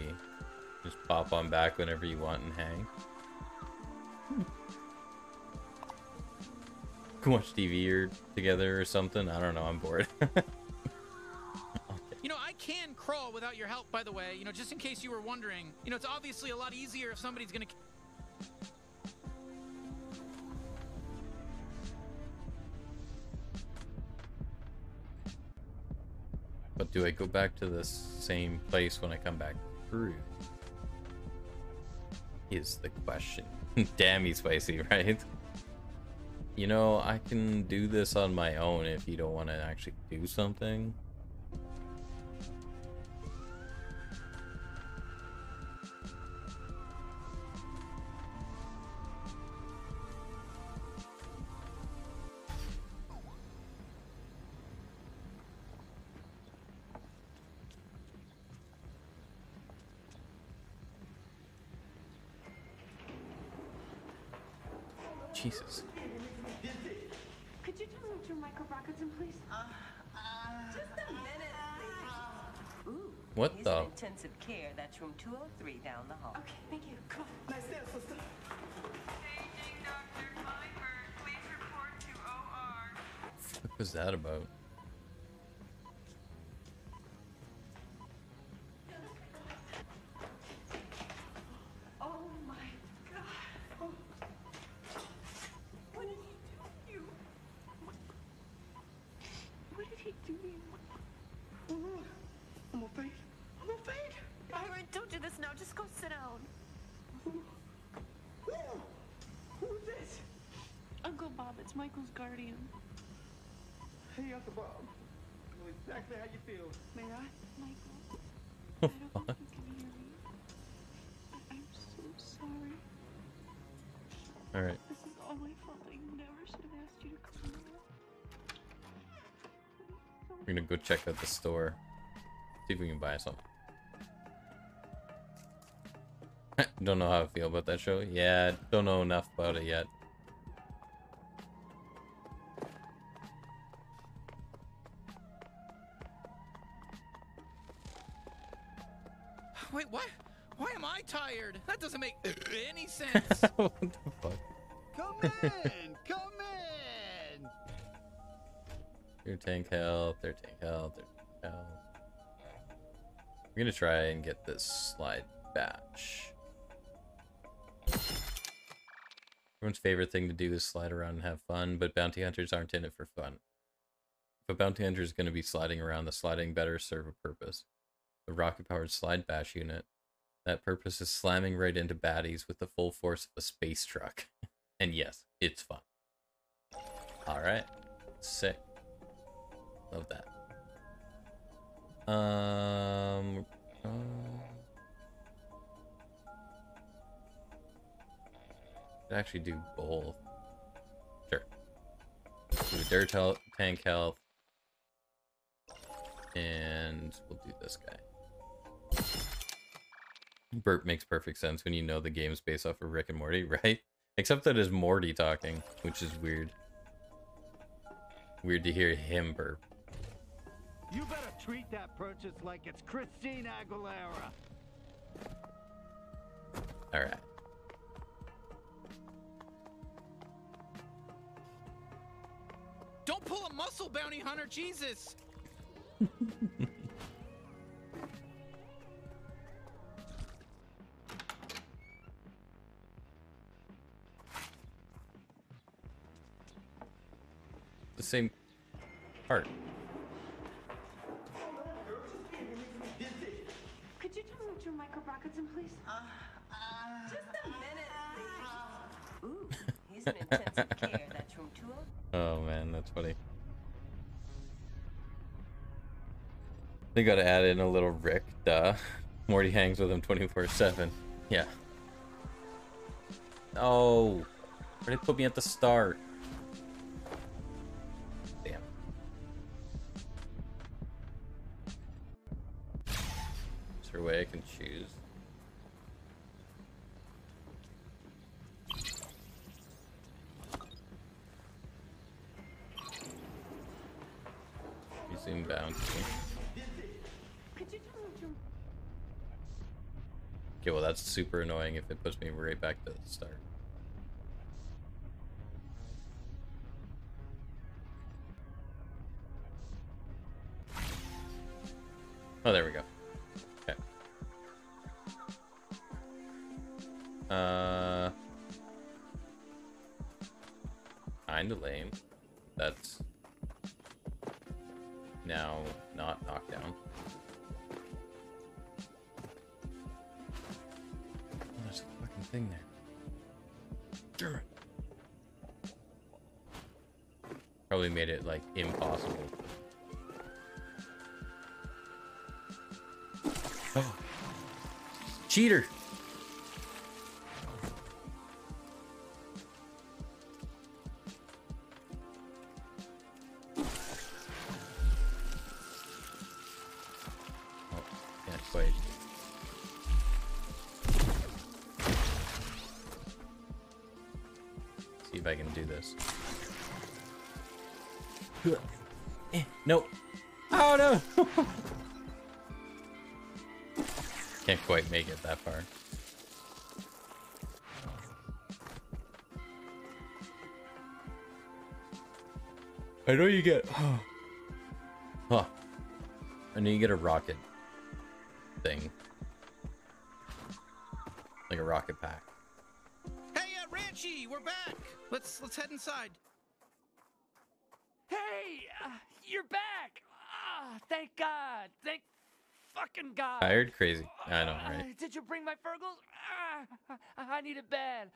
Just pop on back whenever you want and hang. Hmm. Watch TV or together or something. I don't know. I'm bored. You know, I can crawl without your help, by the way. You know, just in case you were wondering. You know, it's obviously a lot easier if somebody's gonna. Do I go back to the same place when I come back through? Is the question. Damn, he's spicy, right? You know, I can do this on my own if you don't want to actually do something. Bob, it's Michael's guardian. Hey, Uncle Bob. I know exactly how you feel. May I? Michael, I don't think you can hear me. I- I'm so sorry. Alright. This is all my fault. I never should have asked you to come here. We're gonna go check out the store. See if we can buy something. I don't know how I feel about that show. Yeah, don't know enough about it yet. Try and get this slide batch. Everyone's favorite thing to do is slide around and have fun, but bounty hunters aren't in it for fun. If a bounty hunter is going to be sliding around, the sliding better serve a purpose. The rocket powered slide bash unit. That purpose is slamming right into baddies with the full force of a space truck. and yes, it's fun. Alright. Sick. Love that. Um. Uh, actually do both. Sure. Do dirt health, tank health, and we'll do this guy. Burp makes perfect sense when you know the game's based off of Rick and Morty, right? Except that is Morty talking, which is weird. Weird to hear him burp. You better treat that purchase like it's Christine Aguilera. Alright. Don't pull a muscle, bounty hunter. Jesus. The same part. Could you tell me what your micro brackets in, please? Uh, uh, Just a minute, uh, please. Ooh, he's in intensive care. That's room 202. Oh man, that's funny. They gotta add in a little Rick, duh. Morty hangs with him 24 7. Yeah. Oh, where they put me at the start? Way I can choose? Resume bounty. You tell me Okay, well that's super annoying if it puts me right back to the start. Quite that far. I know you get. huh. I know you get a rocket thing. Like a rocket pack. Hey, uh, Ranchi, we're back. Let's let's head inside. Hey, uh, you're back. Ah, thank God. Thank fucking God. Tired? Crazy. I know, Uh, right? did you bring my Fergles? Ah, I need it bad.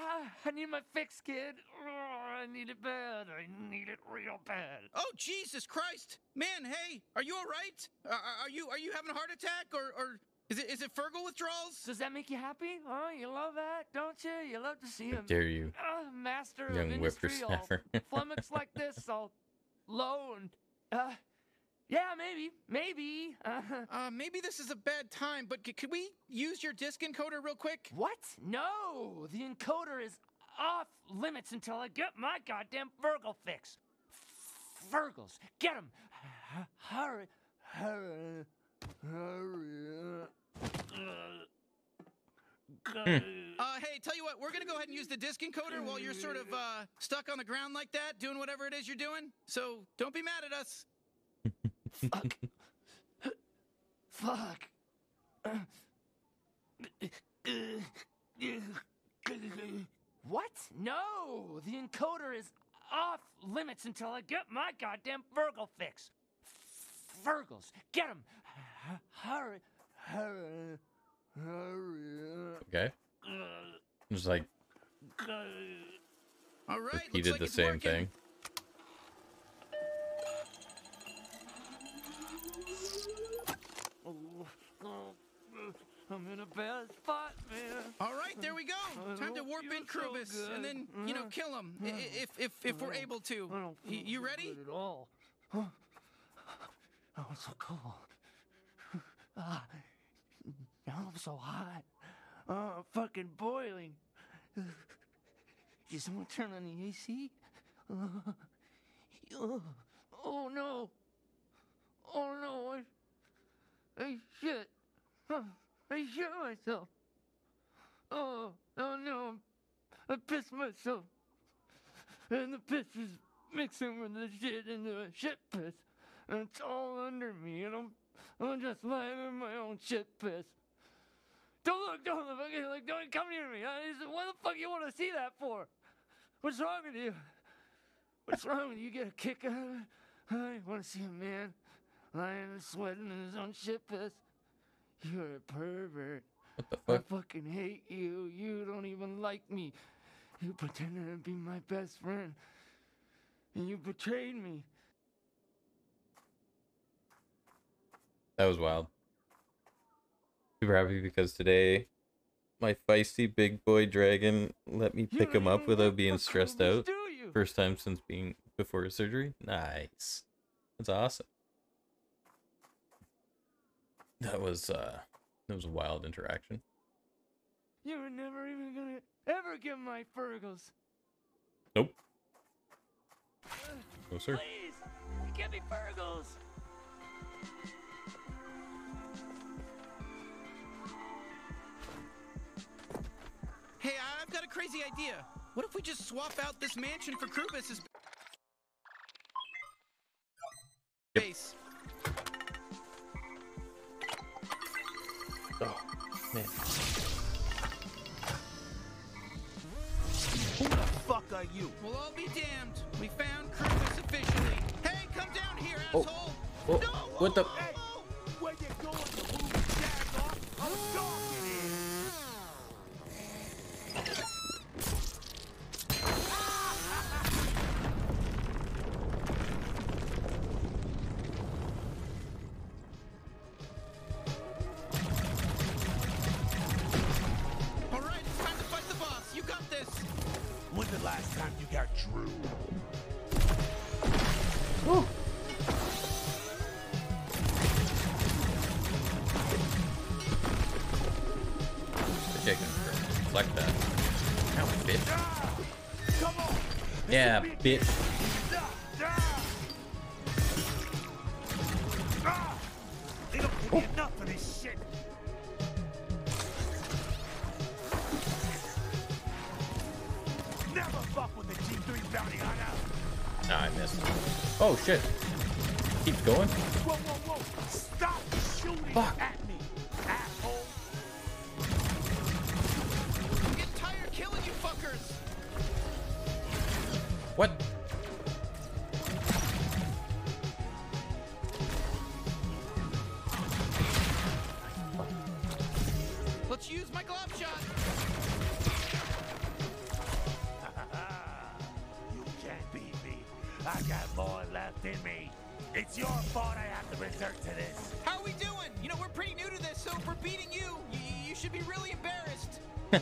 Ah, I need my fix, kid. Ah, I need it bad. I need it real bad. Oh Jesus Christ, man! Hey, are you all right? Are, are you are you having a heart attack or or is it is it Fergal withdrawals? Does that make you happy? Oh, you love that, don't you? You love to see How him. dare you, Ah, master young of industry, all whippersnapper. flummoxed like this, all low and uh, yeah, maybe, maybe. Uh, Uh, maybe this is a bad time, but c- could we use your disk encoder real quick? What? No, the encoder is off limits until I get my goddamn Virgil fix. Virgils, get him! Hurry, hurry, hurry. Uh, hey, tell you what, we're gonna go ahead and use the disc encoder while you're sort of uh, stuck on the ground like that, doing whatever it is you're doing. So don't be mad at us. Fuck. Fuck. What? No! The encoder is off limits until I get my goddamn Virgil fix. Virgils, get him! Hurry, hurry, hurry. Okay. Just like All right, looks repeated like the same working. thing. I'm in a bad spot, man. All right, there we go. I Time to warp in Krubis good. and then you know kill him if if if we're able to. I don't Y- feel You ready? at all. Oh, I'm so cold. Ah, I'm so hot. Oh, I'm fucking boiling. Did someone turn on the AC? Uh, oh, oh no. Oh no. I, I shit. Huh, I shit myself. Oh, oh no. I pissed myself. And the piss is mixing with the shit into a shit piss. And it's all under me. And I'm, I'm just lying in my own shit piss. Don't look, don't look, like, don't come near me. I, said, what the fuck you want to see that for? What's wrong with you? What's wrong with you? You get a kick out of it? I want to see a man lying and sweating in his own shit piss. You're a pervert. What the I fucking hate you. You don't even like me. You pretended to be my best friend. And you betrayed me. That was wild. Super happy because today my feisty big boy dragon let me pick him up without being stressed out. First time since being before surgery. Nice. That's awesome. That was uh that was a wild interaction. You were never even gonna ever get my Fergles. Nope. No sir. Please, get me Fergles. Hey, I- I've got a crazy idea. What if we just swap out this mansion for Krubis's base? Man. Who the fuck are you? We'll all be damned. We found Krubis officially. Hey, come down here, Oh. asshole! Oh, what the Hey, where you going, you moving jag off? I'm talking here.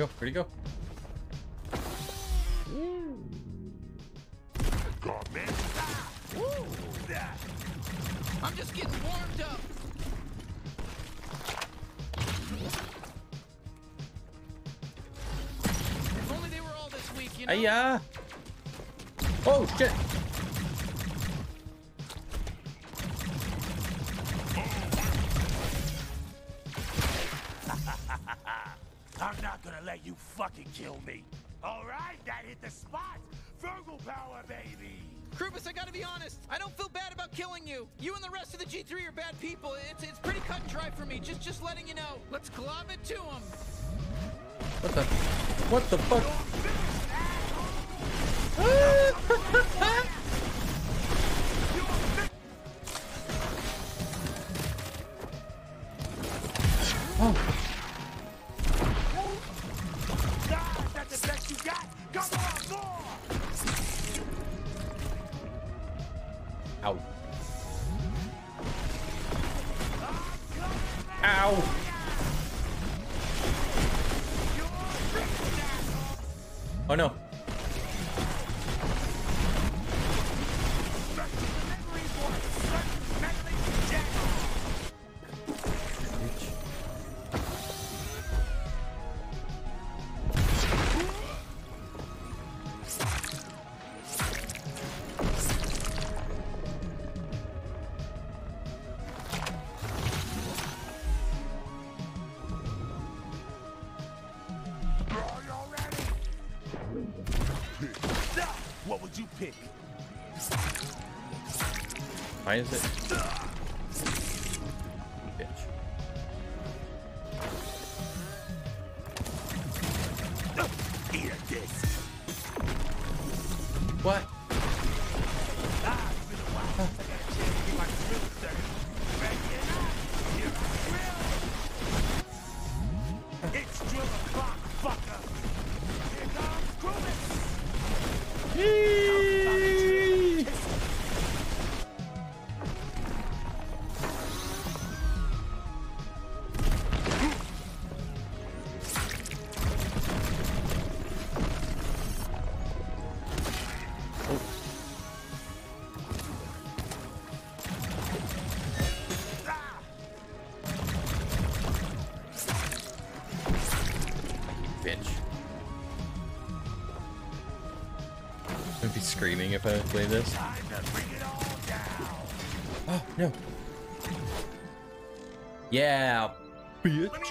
go? Where'd he go? I'm just getting warmed up. If only they were all this week, you know? Hiya! Oh shit! Krubis, I gotta be honest. I don't feel bad about killing you. You and the rest of the G3 are bad people. It's it's pretty cut and dry for me. Just just letting you know. Let's glob it to them. What the? What the fuck? oh. Why screaming if I play this. Oh no. Yeah, bitch.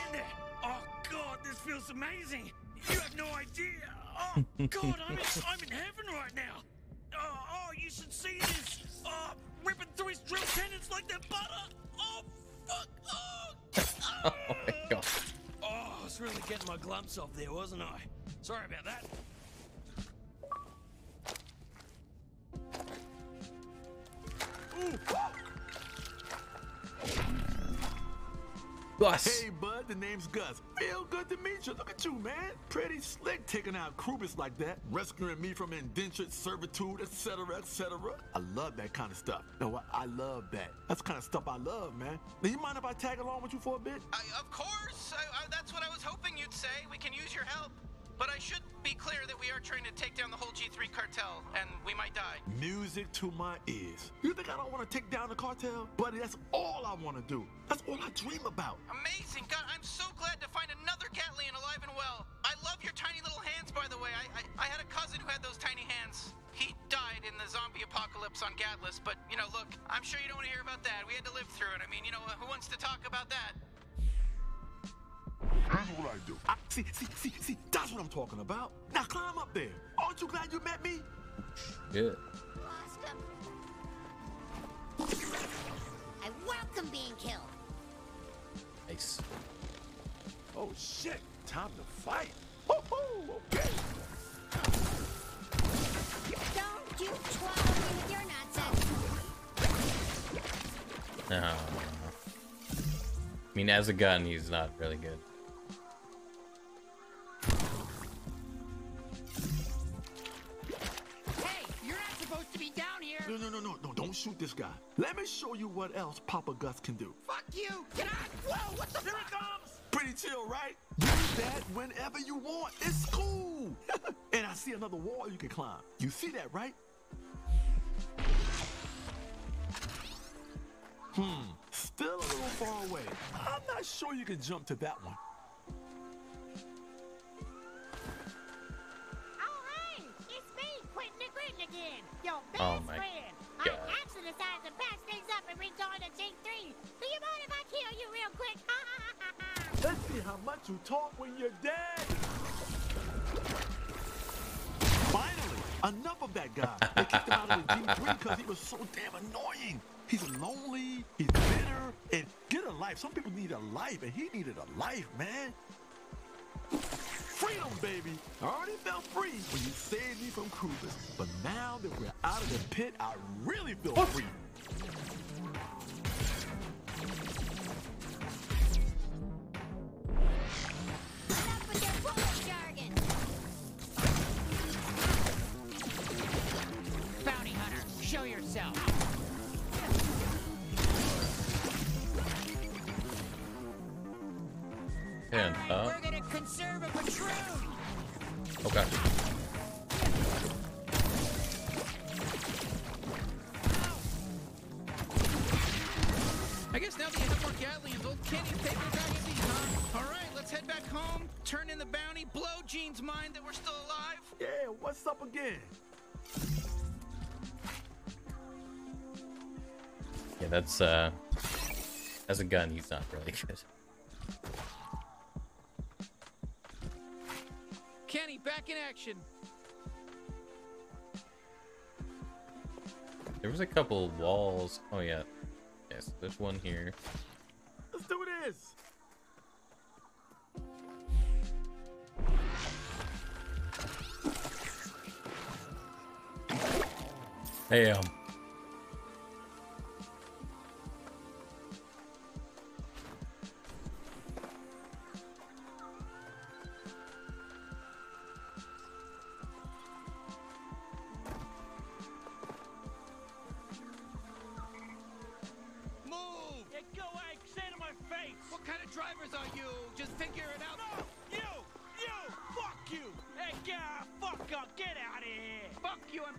Taking out Krubis like that, rescuing me from indentured servitude, etc., etc. I love that kind of stuff. No, I, I love that. That's kind of stuff I love, man. Now, you mind if I tag along with you for a bit? I, of course. I, that's what I was hoping you'd say. We can use your help. But I should be clear that we are trying to take down the whole G3 cartel, and we might die. Music to my ears. You think I don't want to take down the cartel? Buddy, that's all I want to do. That's all I dream about. Amazing. God, I'm so glad to find another Gatlian alive and well. I love your tiny little hands, by the way. I, I, I had a cousin who had those tiny hands. He died in the zombie apocalypse on Gatlus, but, you know, look, I'm sure you don't want to hear about that. We had to live through it. I mean, you know, who wants to talk about that? Here's what I do. I, see, see, see, see, that's what I'm talking about. Now climb up there. Aren't you glad you met me? Yeah. I welcome being killed. Nice. Oh shit, time to fight. Woo-hoo, okay. Don't you twirl me with your nonsense. No. I mean, as a gun, he's not really good. Hey, you're not supposed to be down here. No, no, no, no, no, don't shoot this guy. Let me show you what else Papa Gus can do. Fuck you! Get out! Whoa, what the Here it comes! Pretty chill, right? Use that whenever you want. It's cool. and I see another wall you can climb. You see that, right? Hmm, still a little far away. I'm not sure you can jump to that one. Your oh best Oh my friend. God. I actually decided to patch things up and rejoin the G3. Do you mind if I kill you real quick? Let's see how much you talk when you're dead. Finally, enough of that guy. They kicked him out of the G3 because he was so damn annoying. He's lonely, he's bitter, and get a life. Some people need a life, and he needed a life, man. Freedom, baby. I already felt free when you saved me from Krubis. But now that we're out of the pit, I really feel free. with your okay. I guess now that you have more Gatlians, old Kenny's taking a back seat, huh? All right, let's head back home, turn in the bounty, blow Gene's mind that we're still alive. Yeah, what's up again? Yeah, that's uh, as a gun, he's not really good. Kenny, back in action. There was a couple walls. Oh yeah, yes. There's one here. Let's do this. Hey, um.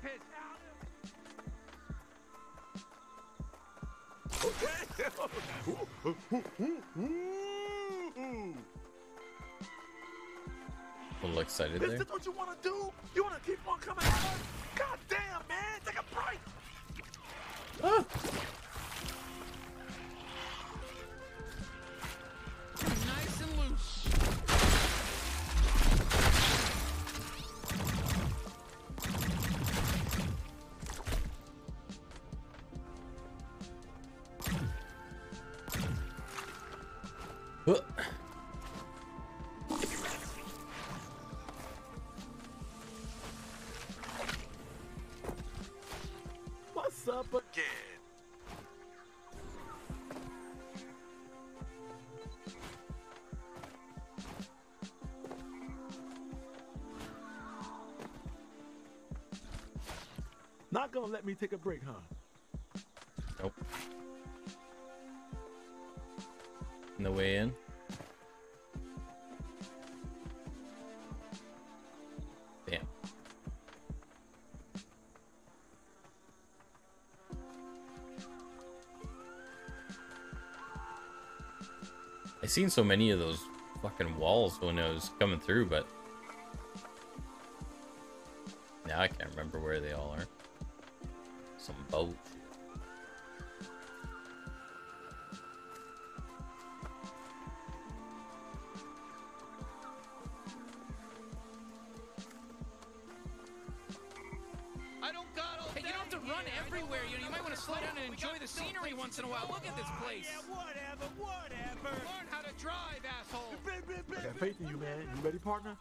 I'm. A little excited This what you want to do? You want to keep on coming at us? God damn, man! Take a break! Nice me take a break, huh? Nope. No way in. Damn. I seen so many of those fucking walls when I was coming through, but run everywhere. You know, you might want to slow down and enjoy the scenery once in a while. Look at this place. Yeah, whatever, whatever! Learn how to drive, asshole. I got faith in you, man. You ready, partner?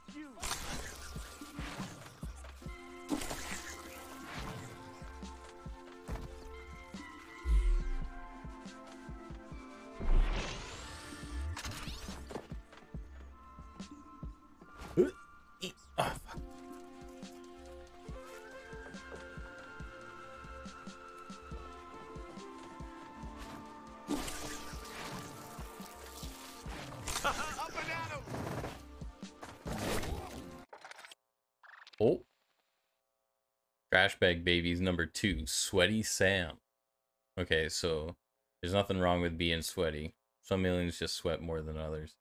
Bag Babies number two, Sweaty Sam. Okay, so there's nothing wrong with being sweaty. Some aliens just sweat more than others.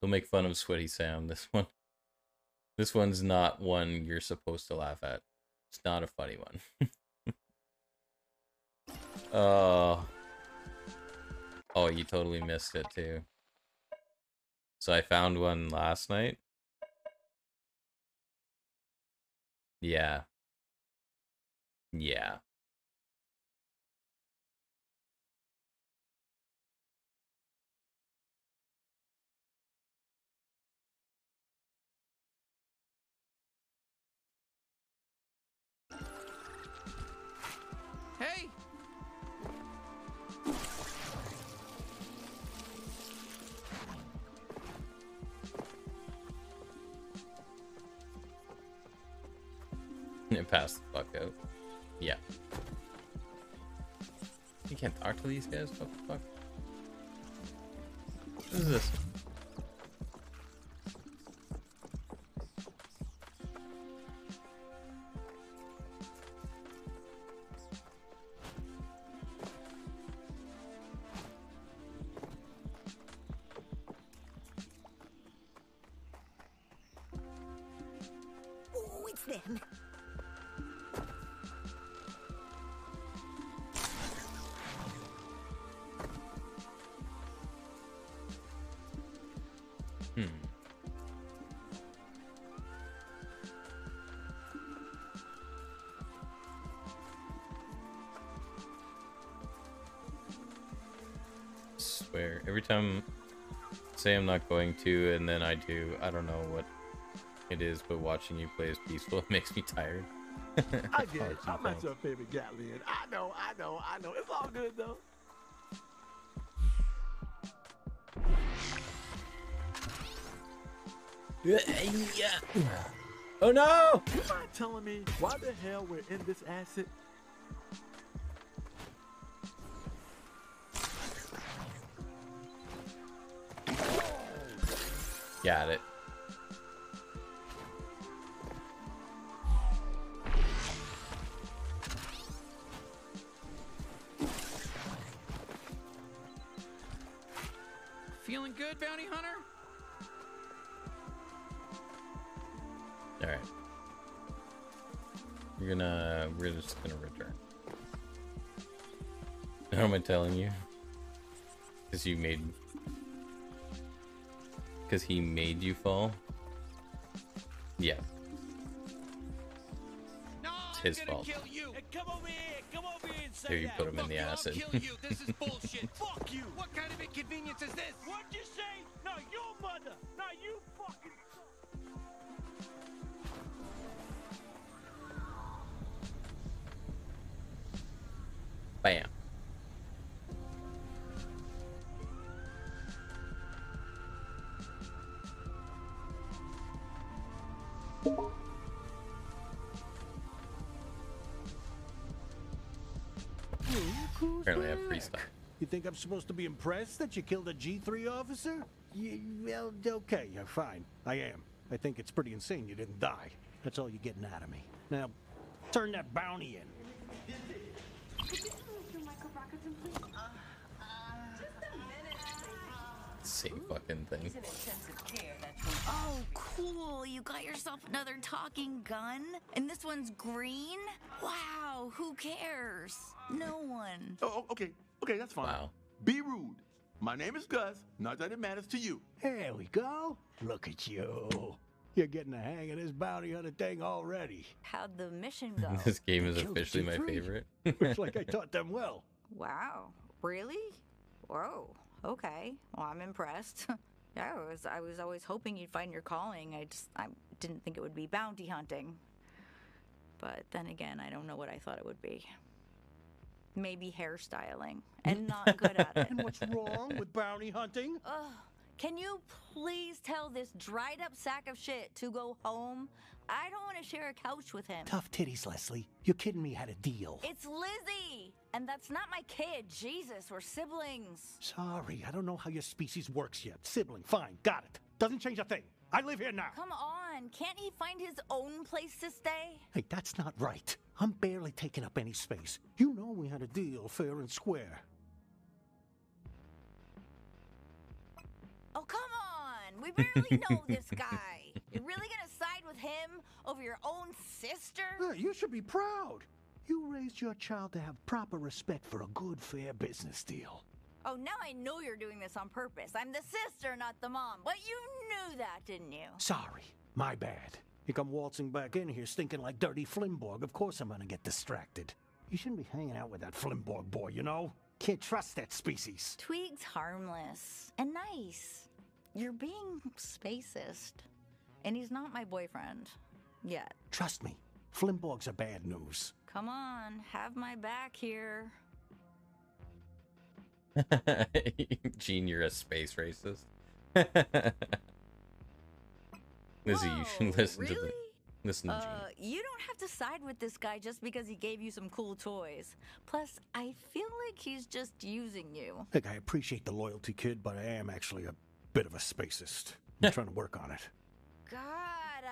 Don't make fun of Sweaty Sam. This one, this one's not one you're supposed to laugh at. It's not a funny one. oh, oh, you totally missed it too. So I found one last night. Yeah. Yeah. Hey! It passed the fuck out. Yeah. You can't talk to these guys? What the fuck? What is this? Time say I'm not going to and then I do, I don't know what it is, but watching you play is peaceful. It makes me tired. I get it. I'm not your favorite Gatlian. I know, I know, I know. It's all good though. Oh no! You mind telling me why the hell we're in this acid? Got it. Feeling good, Bounty Hunter? Alright. We're gonna we're just gonna return. How am I telling you? Cause you made Cause he made you fall? Yeah. It's his fault. Come over here, come over here and say Here you that. put him in the Fuck you, I'll acid. kill you. This is bullshit. Fuck you. What kind of inconvenience is this? What'd you say? No, your mother. No, Apparently I have free stuff. You think I'm supposed to be impressed that you killed a G3 officer? Y well, okay, yeah, fine. I am. I think it's pretty insane you didn't die. That's all you're getting out of me. Now, turn that bounty in. Could you move your micro rockets in, please? Same fucking thing. Oh, cool. You got yourself another talking gun? And this one's green? Wow, who cares? No one. Oh, oh, okay, okay, that's fine. Wow. Be rude. My name is Gus. Not that it matters to you. There we go. Look at you. You're getting the hang of this bounty hunter thing already. How'd the mission go? This game is officially my favorite. Looks like I taught them well. Wow, really? Whoa. Okay. Well, I'm impressed. yeah, I was. I was always hoping you'd find your calling. I just, I didn't think it would be bounty hunting. But then again, I don't know what I thought it would be. Maybe hairstyling, and not good at it. And what's wrong with bounty hunting? Ugh. Can you please tell this dried up sack of shit to go home? I don't want to share a couch with him. Tough titties, Leslie. You're kidding me had a deal. It's Lizzie! And that's not my kid. Jesus, we're siblings. Sorry, I don't know how your species works yet. Sibling, fine, got it. Doesn't change a thing. I live here now. Come on, can't he find his own place to stay? Hey, that's not right. I'm barely taking up any space. You know we had a deal fair and square. Oh, come on! We barely know this guy. You're really gonna side with him over your own sister? Hey, you should be proud. You raised your child to have proper respect for a good, fair business deal. Oh, now I know you're doing this on purpose. I'm the sister, not the mom. But you knew that, didn't you? Sorry, my bad. You come waltzing back in here stinking like dirty Flimborg. Of course I'm gonna get distracted. You shouldn't be hanging out with that Flimborg boy, you know? Can't trust that species. Twig's harmless and nice. You're being spacist. And he's not my boyfriend. Yet. Trust me, Flimborgs are bad news. Come on, have my back here. Gene, you're a space racist. Lizzie, you should listen to the listen to Gene. Uh, you don't have to side with this guy just because he gave you some cool toys. Plus, I feel like he's just using you. Look, I appreciate the loyalty, kid, but I am actually a bit of a spacist. I'm trying to work on it. God,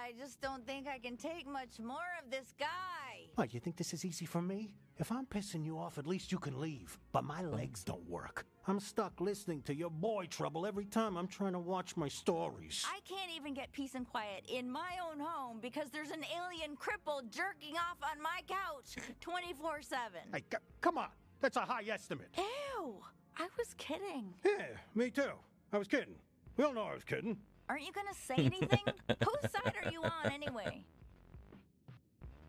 I just don't think I can take much more of this guy. What, you think this is easy for me? If I'm pissing you off, at least you can leave. But my legs don't work. I'm stuck listening to your boy trouble every time I'm trying to watch my stories. I can't even get peace and quiet in my own home because there's an alien cripple jerking off on my couch 24 7. Hey, come on. That's a high estimate. Ew, I was kidding. Yeah, me too. I was kidding. We all know I was kidding. Aren't you gonna say anything? Whose side are you on anyway?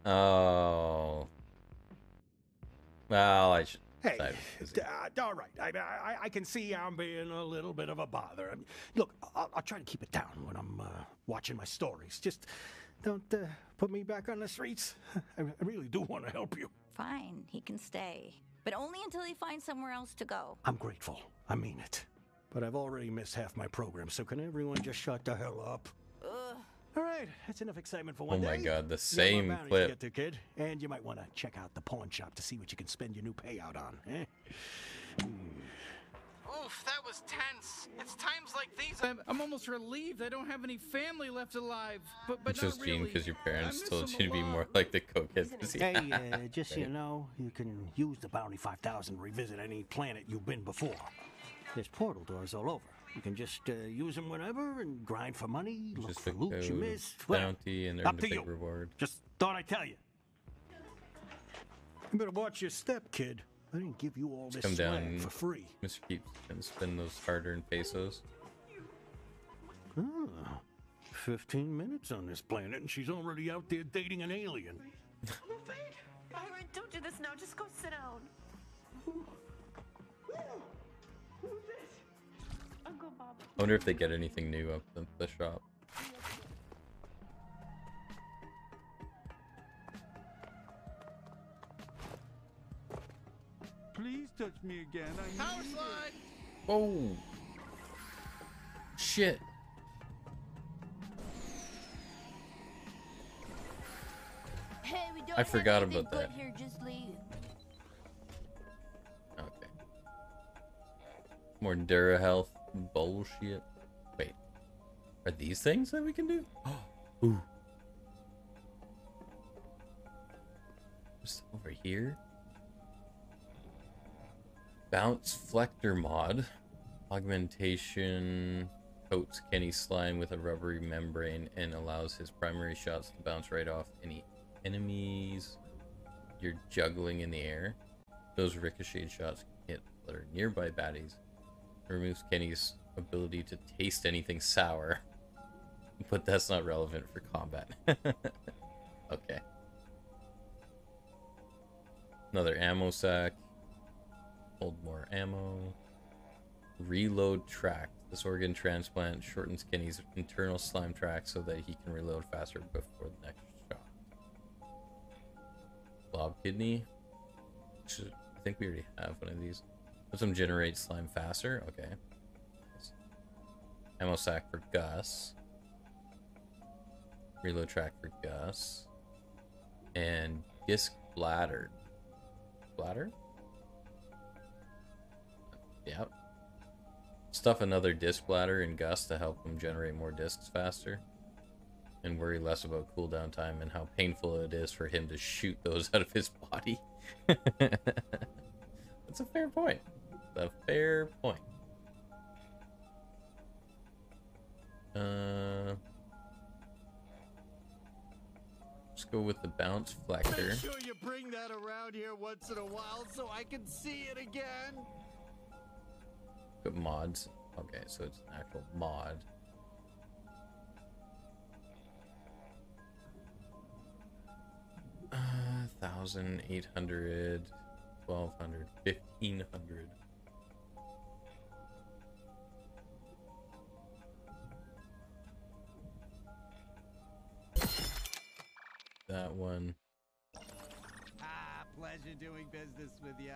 Oh. Well, I should. Hey, d- uh, all right. I, I, I can see I'm being a little bit of a bother. I mean, look, I'll, I'll try to keep it down when I'm uh, watching my stories. Just don't uh, put me back on the streets. I, I really do want to help you. Fine, he can stay. But only until he finds somewhere else to go. I'm grateful. I mean it. But I've already missed half my program, so can everyone just shut the hell up? Ugh. All right, that's enough excitement for one Oh day. Oh my god, the You have more same bounties to clip. get to, kid. And you might want to check out the pawn shop to see what you can spend your new payout on. Eh? Oof, that was tense. It's times like these. I'm, I'm almost relieved I don't have any family left alive. But but It's just not Gene because your parents told you to be more like the cokeheads. Hey, uh, just so you know, you can use the Bounty 5000 to revisit any planet you've been before. There's portal doors all over. You can just uh, use them whenever and grind for money, look Just for a loot you code, missed. whatever. bounty, and Up earn to a big you. reward. Just thought I'd tell you. You better watch your step, kid. I didn't give you all this Come down, for free. Mr. Keeps, and spend those hard-earned pesos. Ah, 15 minutes on this planet, and she's already out there dating an alien. Byron, don't do this now. Just go sit down. I wonder if they get anything new up at the shop. Please touch me again. I Power need slide. Oh. Shit. Hey, we don't I forgot anything about that. Here, just leave. Okay. More Dura health bullshit. Wait. Are these things that we can do? Ooh. Just over here. Bounce Flector mod. Augmentation coats Kenny Slime with a rubbery membrane and allows his primary shots to bounce right off any enemies you're juggling in the air. Those ricocheted shots can hit other nearby baddies. Removes Kenny's ability to taste anything sour. But that's not relevant for combat. okay. Another ammo sack. Hold more ammo. Reload track. This organ transplant shortens Kenny's internal slime track so that he can reload faster before the next shot. Blob kidney. I think we already have one of these. Let them generate slime faster. Okay. Ammo sack for Gus. Reload track for Gus. And disc bladder. Bladder? Yep. Stuff another disc bladder in Gus to help him generate more discs faster. and worry less about cooldown time and how painful it is for him to shoot those out of his body. That's a fair point. A fair point. Uh, let's go with the bounce flector. Make sure you bring that around here once in a while so I can see it again. Put mods. Okay, so it's an actual mod. Uh, 1,800, 1,200, 1,500. That one. Ah, pleasure doing business with you.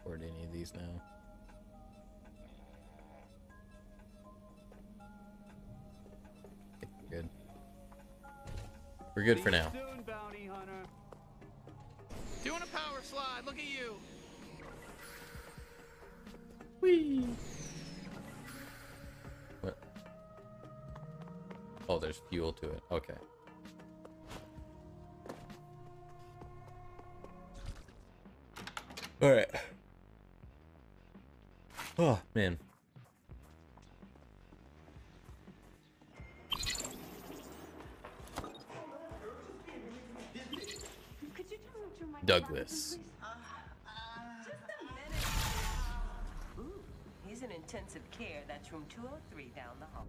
Afford any of these now. Good. We're good for now. Soon, bounty hunter. Doing a power slide. Look at you. Whee! What? Oh, there's fuel to it. Okay. All right. Oh man. Could you tell me what your Michael Douglas. In intensive care. That's room 203 down the hall.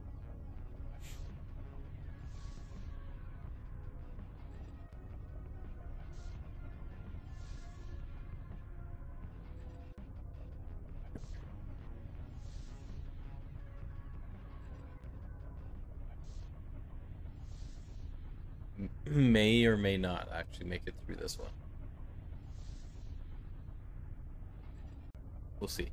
May or may not actually make it through this one. We'll see.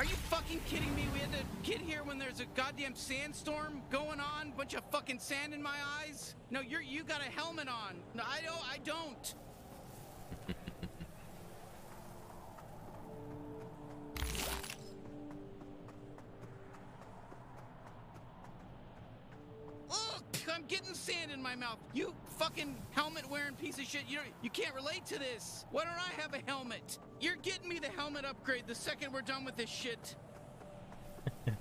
Are you fucking kidding me? We had to get here when there's a goddamn sandstorm going on, bunch of fucking sand in my eyes. No, you're you got a helmet on. No, I don't. I don't. My mouth. You fucking helmet wearing piece of shit. You don't, you can't relate to this. Why don't I have a helmet? You're getting me the helmet upgrade the second we're done with this shit.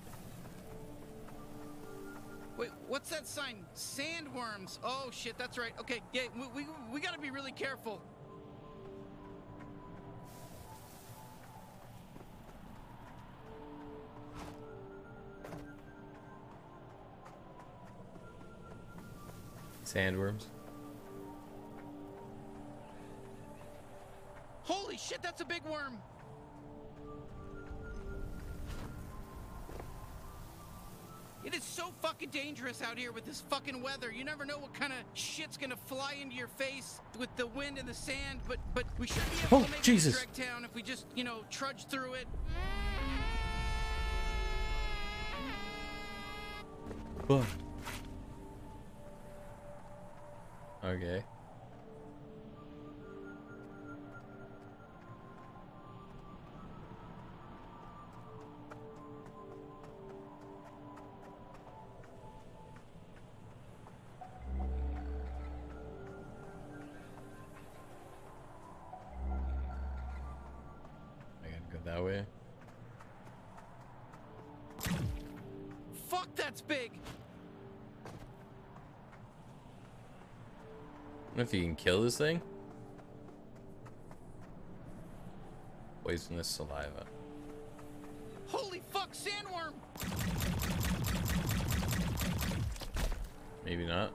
Wait, what's that sign? Sandworms. Oh shit, that's right. Okay, yeah, we, we, we gotta be really careful. Sandworms. Holy shit, that's a big worm. It is so fucking dangerous out here with this fucking weather. You never know what kind of shit's gonna fly into your face with the wind and the sand, but but we should be able Oh, to make Jesus. it to Town if we just, you know, trudge through it. Fuck. Okay. If you can kill this thing. Poisonous saliva. Holy fuck, sandworm. Maybe not.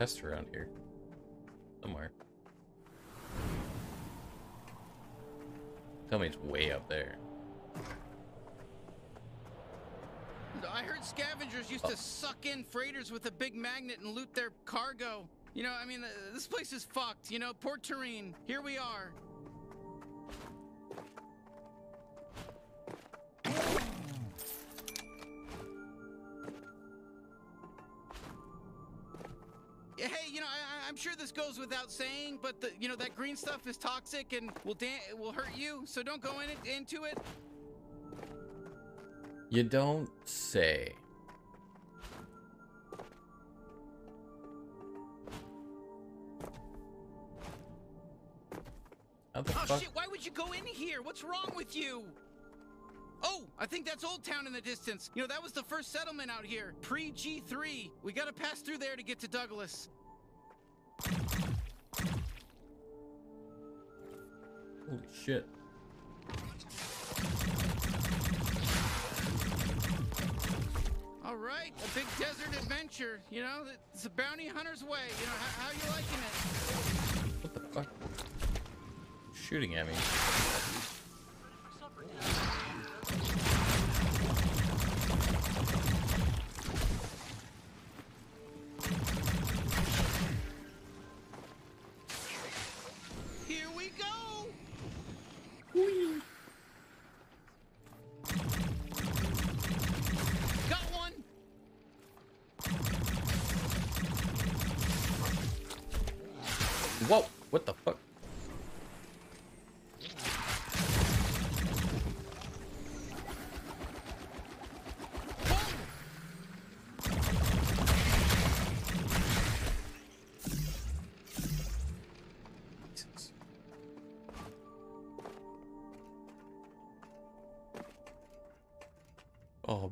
Chest around here somewhere. Tell me it's way up there. I heard scavengers used to suck in freighters with a big magnet and loot their cargo. You know, I mean, uh, this place is fucked. You know, Port Tureen. Here we are. You know, I, I'm sure this goes without saying, but the, you know that green stuff is toxic and will will hurt you. So don't go in it, into it. You don't say. How the Oh fuck? shit, why would you go in here? What's wrong with you? Oh, I think that's Old Town in the distance. You know, that was the first settlement out here, pre G3. We gotta pass through there to get to Douglas. Holy shit. All right, a big desert adventure. You know, it's a bounty hunter's way. You know, how, how you liking it? What the fuck? Shooting at me.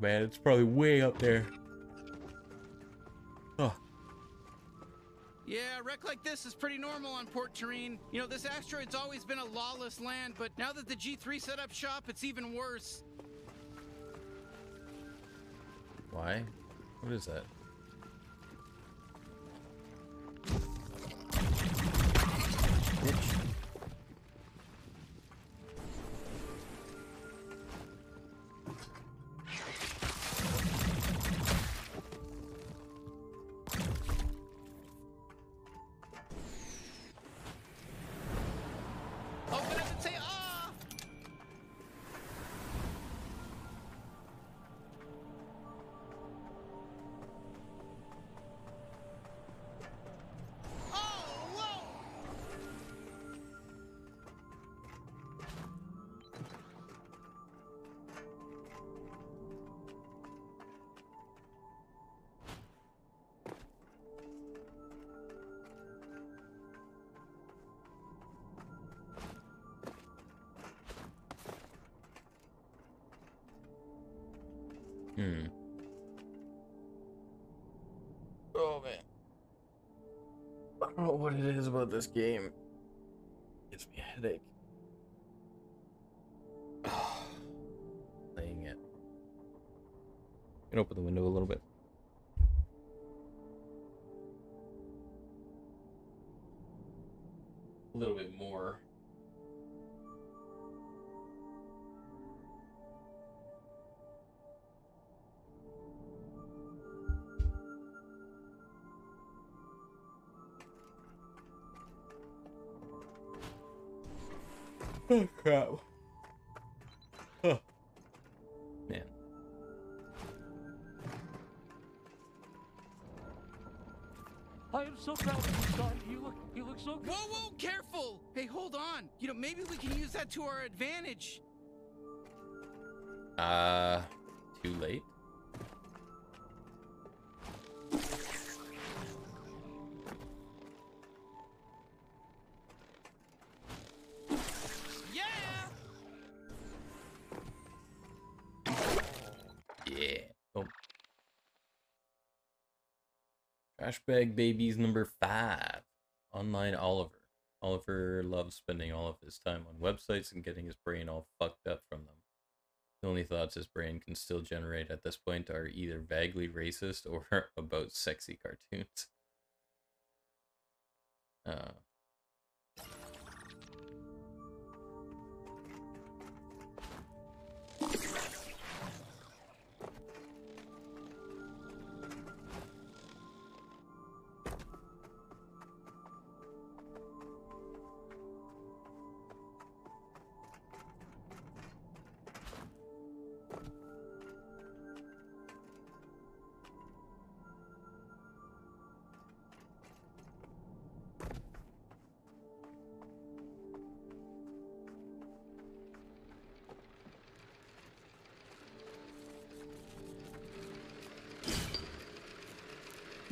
Man, it's probably way up there. Oh, Yeah, a wreck like this is pretty normal on Port Tureen. You know, this asteroid's always been a lawless land, but now that the G3 set up shop, it's even worse. why? What is that? Bitch. Hmm. Oh man. I don't know what it is about this game. It Gives me a headache. Playing it. Can open the window a little bit. So good. Whoa, whoa, careful! Hey, hold on. You know, maybe we can use that to our advantage. Uh, too late. Yeah! Yeah. Oh. Trash bag babies number five. Online Oliver. Oliver loves spending all of his time on websites and getting his brain all fucked up from them. The only thoughts his brain can still generate at this point are either vaguely racist or about sexy cartoons. Uh,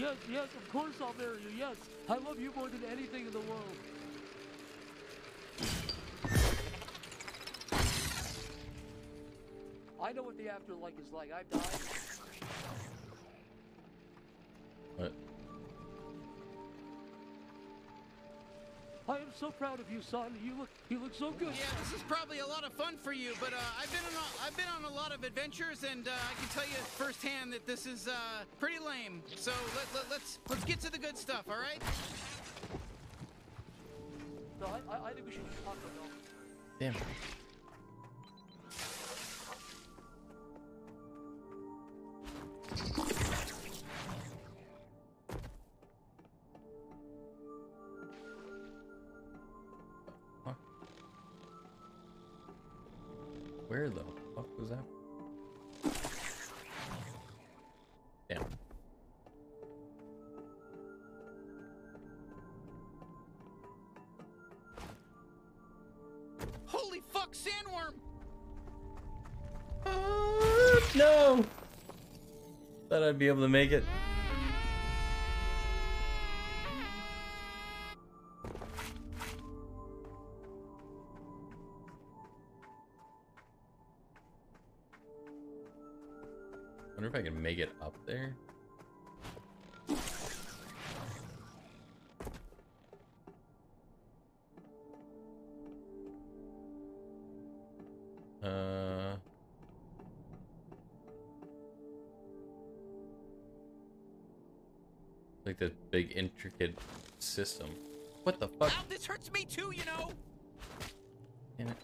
Yes, yes, of course I'll marry you. Yes, I love you more than anything in the world. I know what the afterlife is like. I've died. So proud of you, son. You look, you look so good. Yeah, this is probably a lot of fun for you, but uh, I've been on a, I've been on a lot of adventures, and uh, I can tell you firsthand that this is uh, pretty lame. So let, let, let's let's get to the good stuff, all right? No, I, I, I think we should talk about Damn. I'd be able to make it. Like this big intricate system. What the fuck? Ow, this hurts me too, you know. Damn it.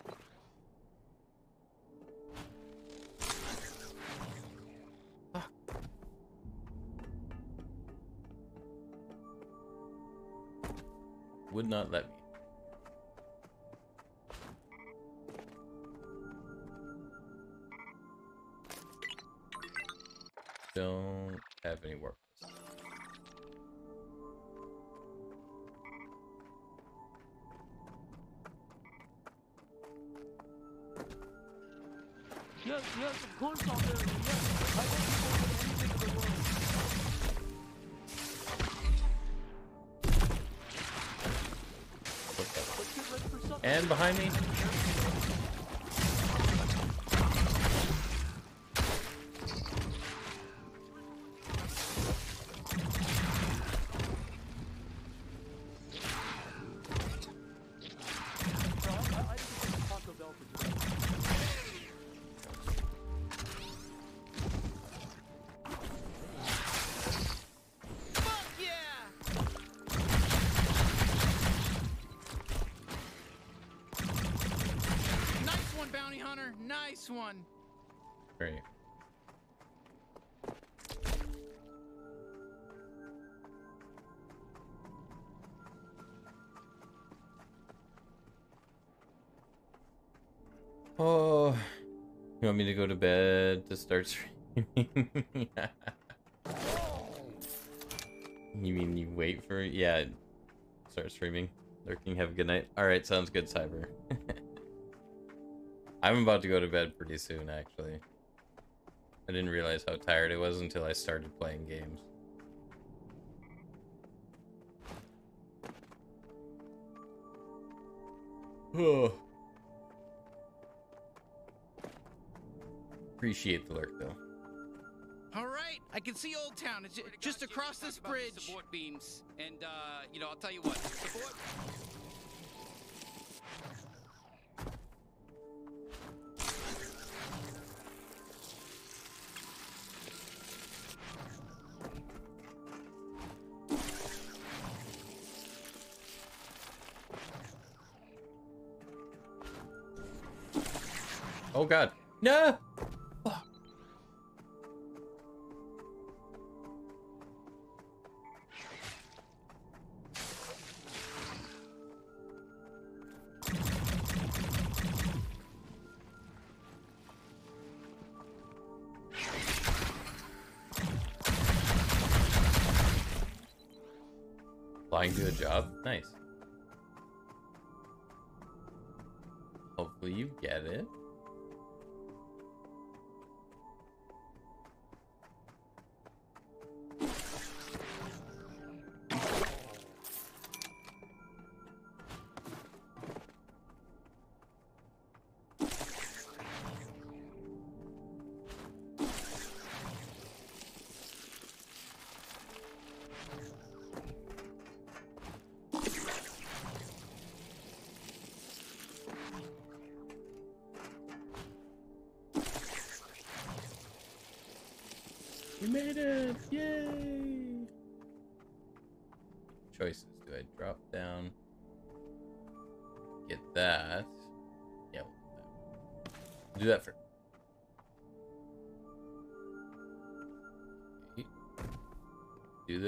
Want me to go to bed to start streaming? you mean you wait for yeah, start streaming, lurking. Have a good night. All right, sounds good, Cyber. I'm about to go to bed pretty soon, actually. I didn't realize how tired I was until I started playing games. Oh. Appreciate the lurk, though. All right, I can see Old Town. It's just across this bridge. Support beams, and uh, you know, I'll tell you what. Support. Oh god. No! Job?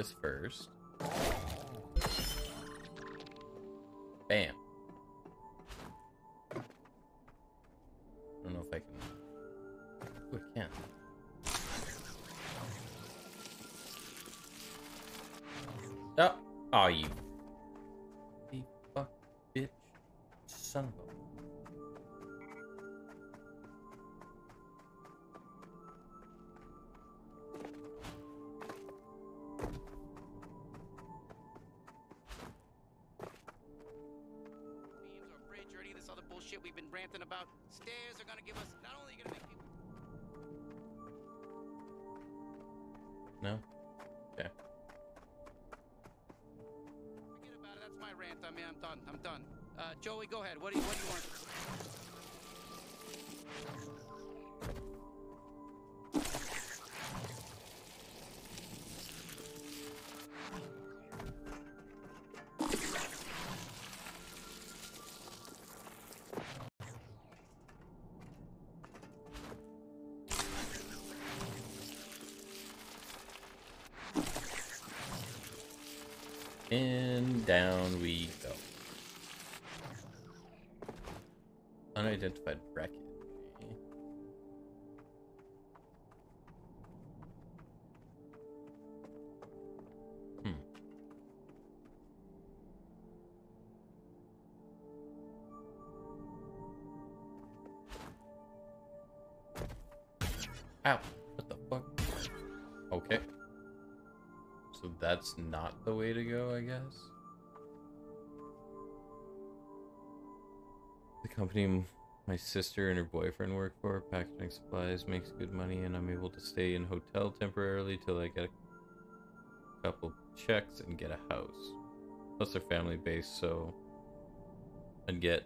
This first. Mean, I'm done. I'm done. Uh, Joey, go ahead. What do you What do you want? And down we go. Unidentified wreckage. Hmm. Ow. What the fuck? Okay. So that's not the way to go, I guess. The company my sister and her boyfriend work for, packaging supplies, makes good money, and I'm able to stay in hotel temporarily till I get a couple checks and get a house. Plus, they're family based, so I'd get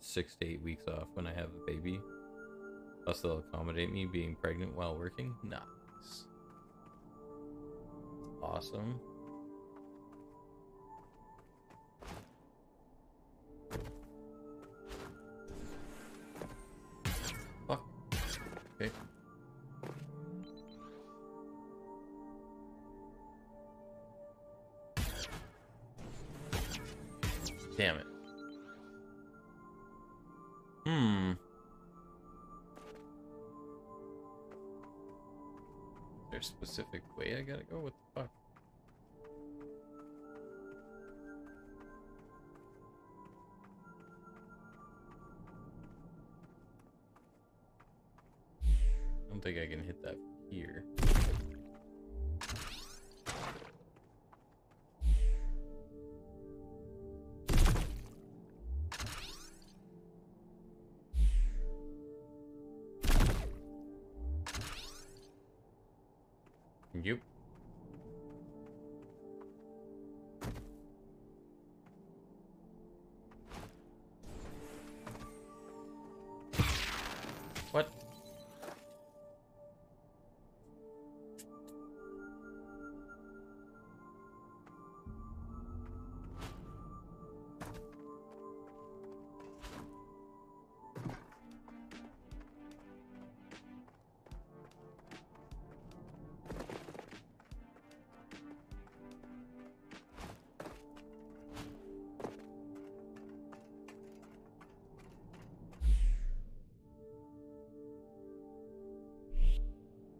six to eight weeks off when I have a baby. Plus, they'll accommodate me being pregnant while working. Nice. Awesome. I gotta go? What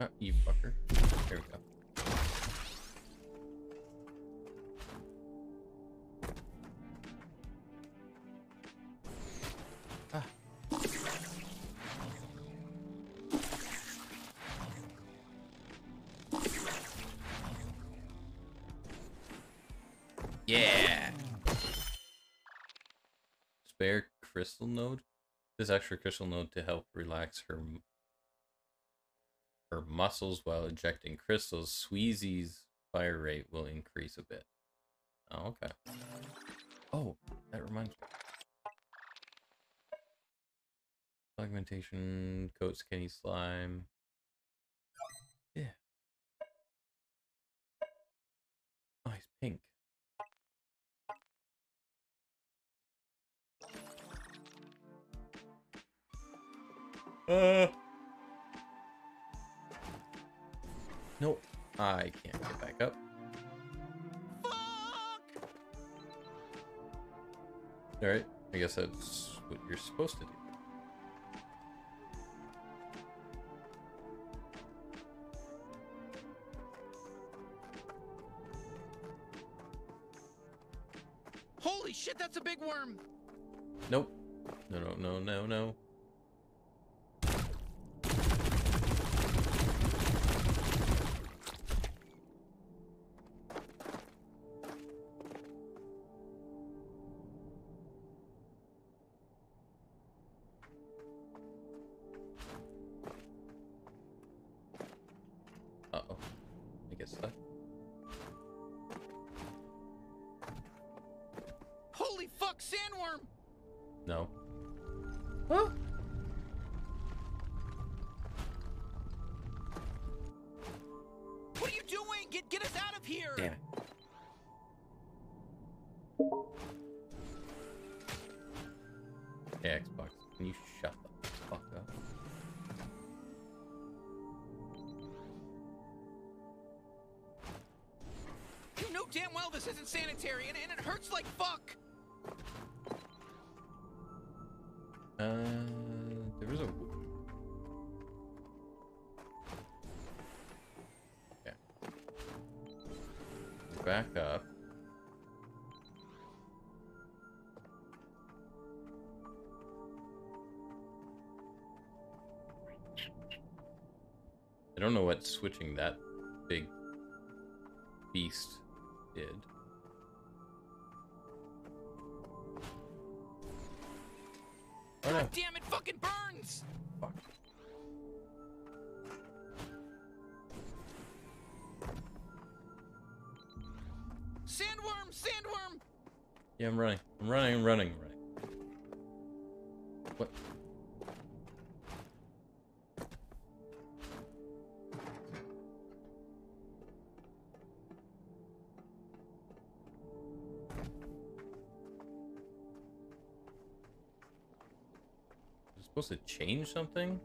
Uh, you fucker. There we go. Ah. Yeah. Spare crystal node. This extra crystal node to help relax her muscles while ejecting crystals. Sweezy's fire rate will increase a bit. Oh, okay. Oh, that reminds me. Fragmentation, coat skinny slime. What you're this isn't sanitary, and, and it hurts like fuck! Uh, there was a. Okay. Back up. I don't know what switching that big beast did. Oh no. God damn it, fucking burns! Fuck. Sandworm, sandworm! Yeah, I'm running. I'm running, I'm running, I'm running. Supposed to change something?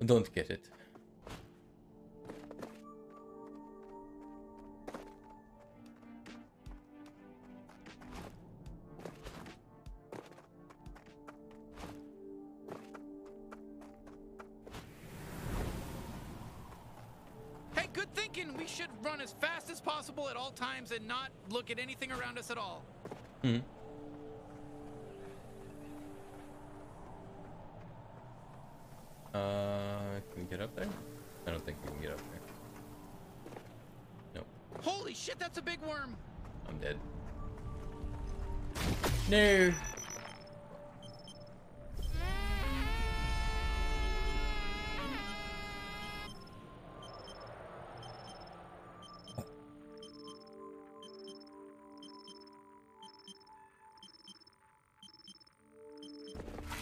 I don't get it. Hey, good thinking we should run as fast as possible at all times and not look at anything around us at all. Hmm.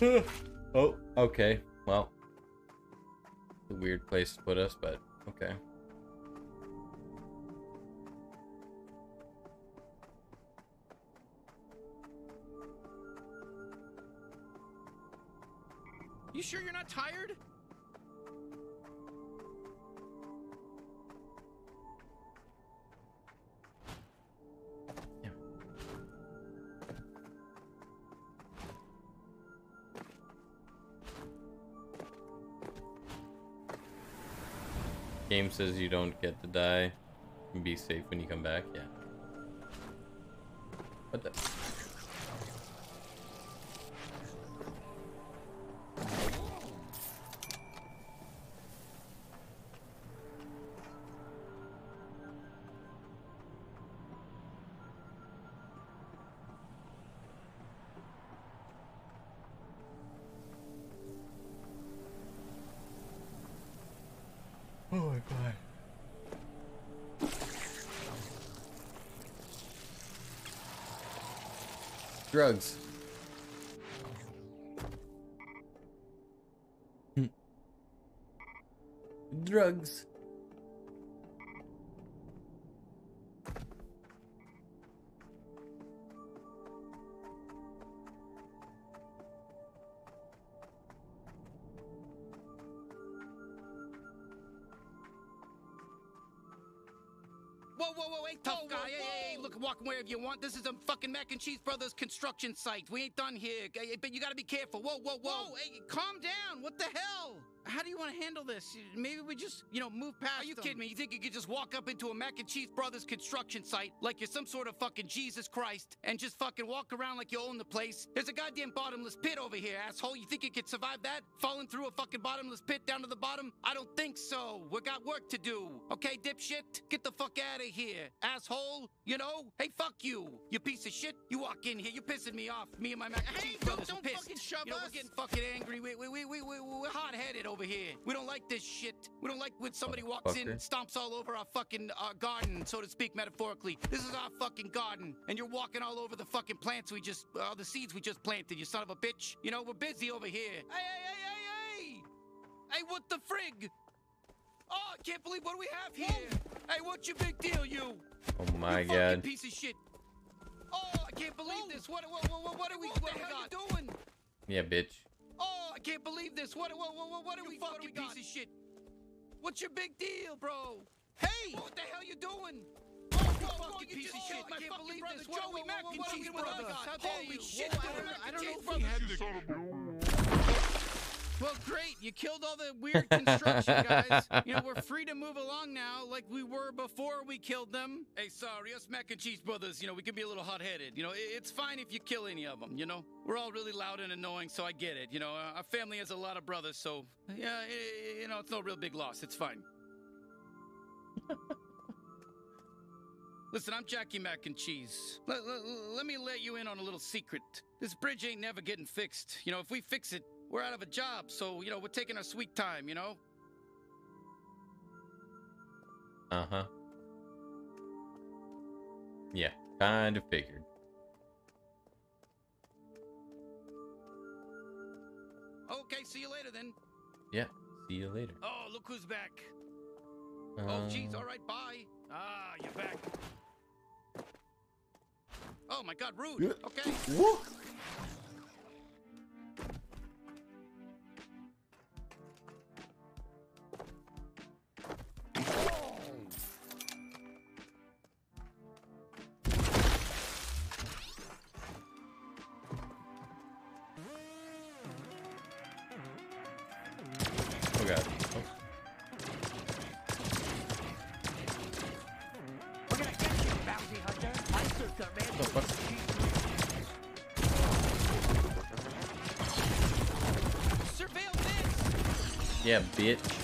oh, okay. Well, a weird place to put us, but okay. Says you don't get to die. Be safe when you come back. Yeah. What the? Drugs. Wherever you want. This is a fucking Mac and Cheese Brothers construction site. We ain't done here. But you gotta be careful. Whoa, whoa, whoa. hey, calm down. What the hell? How do you want to handle this? Maybe we just, you know, move past Are you kidding me? You think you could just walk up into a Mac and Cheese Brothers construction site like you're some sort of fucking Jesus Christ and just fucking walk around like you own the place? There's a goddamn bottomless pit over here, asshole. You think you could survive that? Falling through a fucking bottomless pit down to the bottom? I don't think so. We got work to do. Okay, dipshit? Get the fuck out of here, asshole. You know? Hey, fuck you. You piece of shit. You walk in here. You're pissing me off. Me and my Mac and Cheese Brothers don't are pissed. fucking shove you know, us. We're getting fucking angry. We, we, we, we, we, we're hot headed over here. We don't like this shit. We don't like when somebody walks in and stomps all over our fucking uh, garden, so to speak, metaphorically. This is our fucking garden, and you're walking all over the fucking plants we just, uh, the seeds we just planted, you son of a bitch. You know, we're busy over here. Hey, hey, hey, hey, hey! Hey, what the frig? Oh, I can't believe what we have here. Hey, what's your big deal, you? Oh my you god. piece of shit. Oh, I can't believe this. What, what, what, what are we, what, the hell you doing? Yeah, bitch. Oh, I can't believe this. What, what, what, what, what are we fucking piece of shit? What's your big deal, bro? Hey! What the hell you doing? Oh, you fucking piece of shit. I can't believe this. What, Joey Mac and Cheese Brothers. Holy shit. I don't know if we well, great. You killed all the weird construction guys. You know, we're free to move along now like we were before we killed them. Hey, sorry, us Mac and Cheese brothers, you know, we can be a little hot headed. You know, it's fine if you kill any of them, you know? We're all really loud and annoying, so I get it. You know, uh, our family has a lot of brothers, so, yeah, you know, it's no real big loss. It's fine. Listen, I'm Jackie Mac and Cheese. Let, let, let me let you in on a little secret. This bridge ain't never getting fixed. You know, if we fix it, we're out of a job, so, you know, we're taking our sweet time, you know? Uh huh. Yeah, kind of figured. Okay, see you later then. Yeah, see you later. Oh, look who's back. oh, Um, jeez, all right, bye. Ah, you're back. Oh my god, rude. Okay. Oh Yeah, bitch.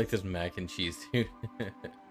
Like this mac and cheese too.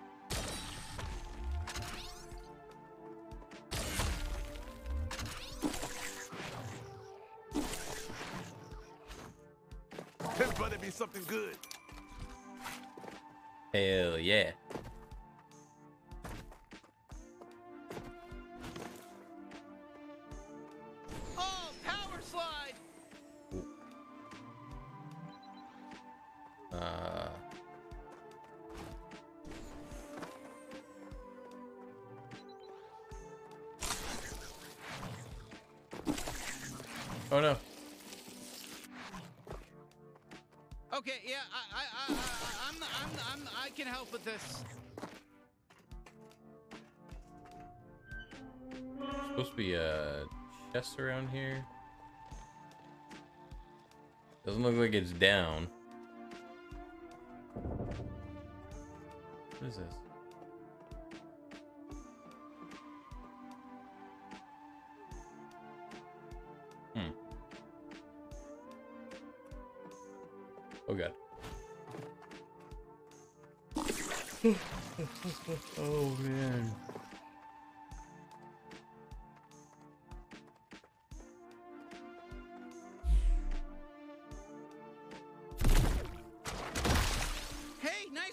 around here. Doesn't look like it's down.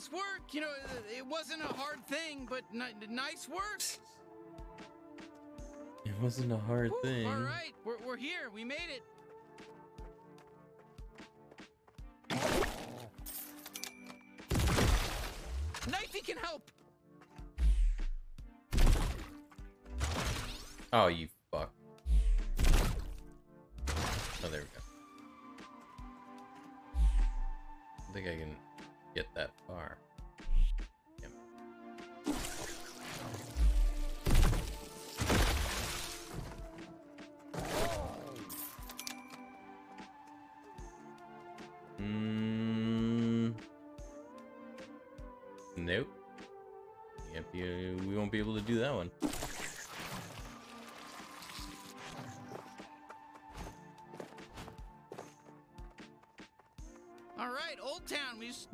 Nice work. You know, it wasn't a hard thing, but ni- nice work. It wasn't a hard Whew, thing. All right, we're, we're here. We made it. Knifey can help. Oh, you fuck. Oh, there we go. I think I can get that far.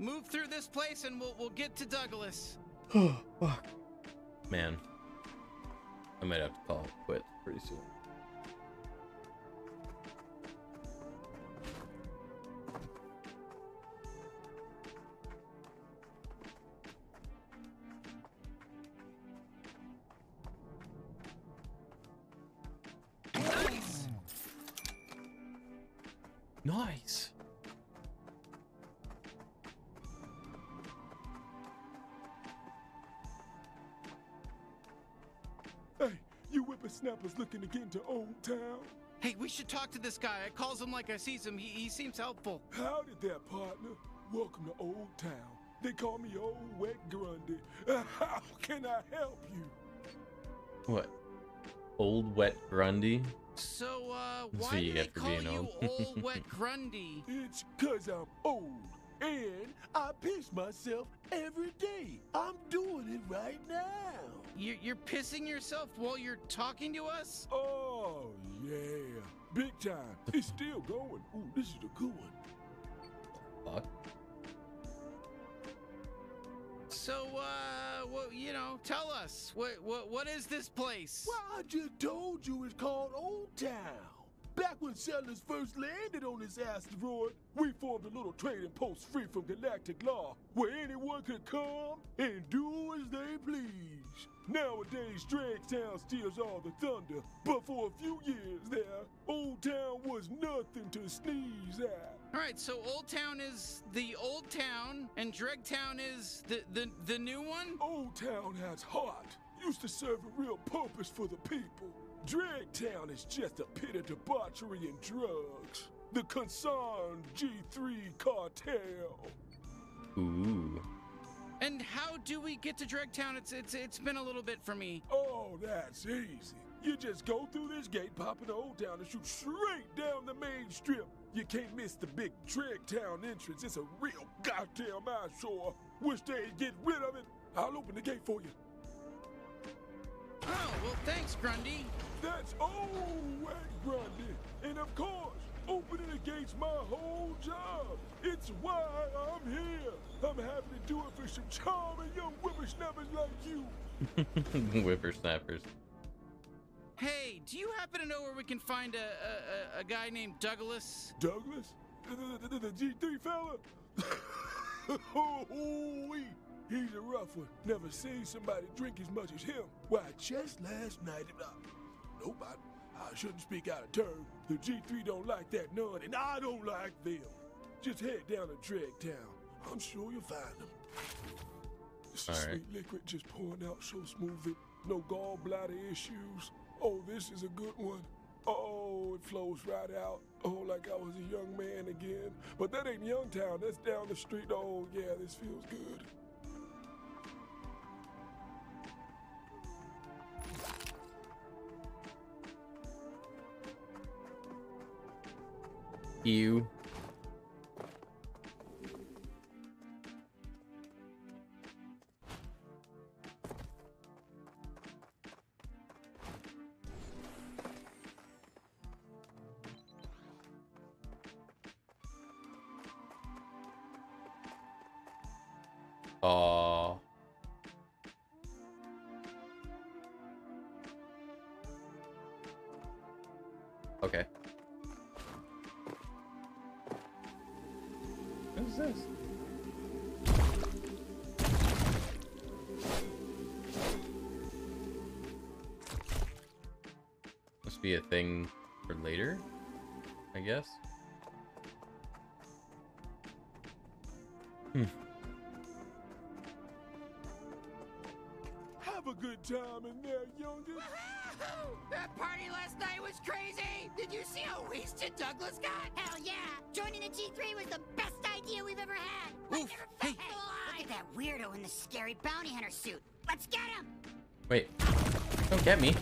Move through this place and we'll we'll get to Douglas. Fuck, Man, I might have to call it quits pretty soon. Get Town? Hey, we should talk to this guy. I calls him like I sees him. He, he seems helpful. Howdy there, partner. Welcome to Old Town. They call me Old Wet Grundy. How can I help you? What? Old wet Grundy? So, uh, why what you do they call you old. Old Wet Grundy? It's cause I'm old. And I piss myself every day. I'm doing it right now. You're, you're pissing yourself while you're talking to us? Oh, yeah. Big time. It's still going. Ooh, this is a good one. Fuck. So, uh, well, you know, tell us. What, what, what is this place? Well, I just told you it's called Old Town. Back when settlers first landed on this asteroid, we formed a little trading post free from galactic law, where anyone could come and do as they please. Nowadays, Dragtown steals all the thunder, but for a few years there, Old Town was nothing to sneeze at. All right, so Old Town is the old town, and Dregtown is the, the, the new one? Old Town has heart. Used to serve a real purpose for the people. Dragtown is just a pit of debauchery and drugs. The concerned G3 cartel. Ooh. And how do we get to Dregtown? It's it's it's been a little bit for me. Oh, that's easy. You just go through this gate, pop in the old town, and shoot straight down the main strip. You can't miss the big Dragtown entrance. It's a real goddamn eyesore. Wish they'd get rid of it. I'll open the gate for you. Oh, well, thanks, Grundy. That's old Grundy. And of course, opening the gate's my whole job. It's why I'm here. I'm happy to do it for some charming young whippersnappers like you. Whippersnappers. Hey, do you happen to know where we can find a a, a, a guy named Douglas? Douglas? The, the, the, the G3 fella? oh, he's a rough one. Never seen somebody drink as much as him. Why, just last night, uh, nope, I, shouldn't speak out of turn. The G3 don't like that none, and I don't like them. Just head down to Dragtown. I'm sure you'll find them. This is right. sweet liquid just pouring out so smoothly. No gallbladder issues. Oh, this is a good one. Oh, it flows right out. Oh, like I was a young man again. But that ain't Youngtown. That's down the street. Oh, yeah, this feels good. You. Be a thing for later, I guess. Hmm. Have a good time in there, youngest. That party last night was crazy! Did you see how wasted Douglas got? Hell yeah! Joining the G3 was the best idea we've ever had. I never felt so alive. Look at that weirdo in the scary bounty hunter suit. Let's get him. Wait. Don't get me.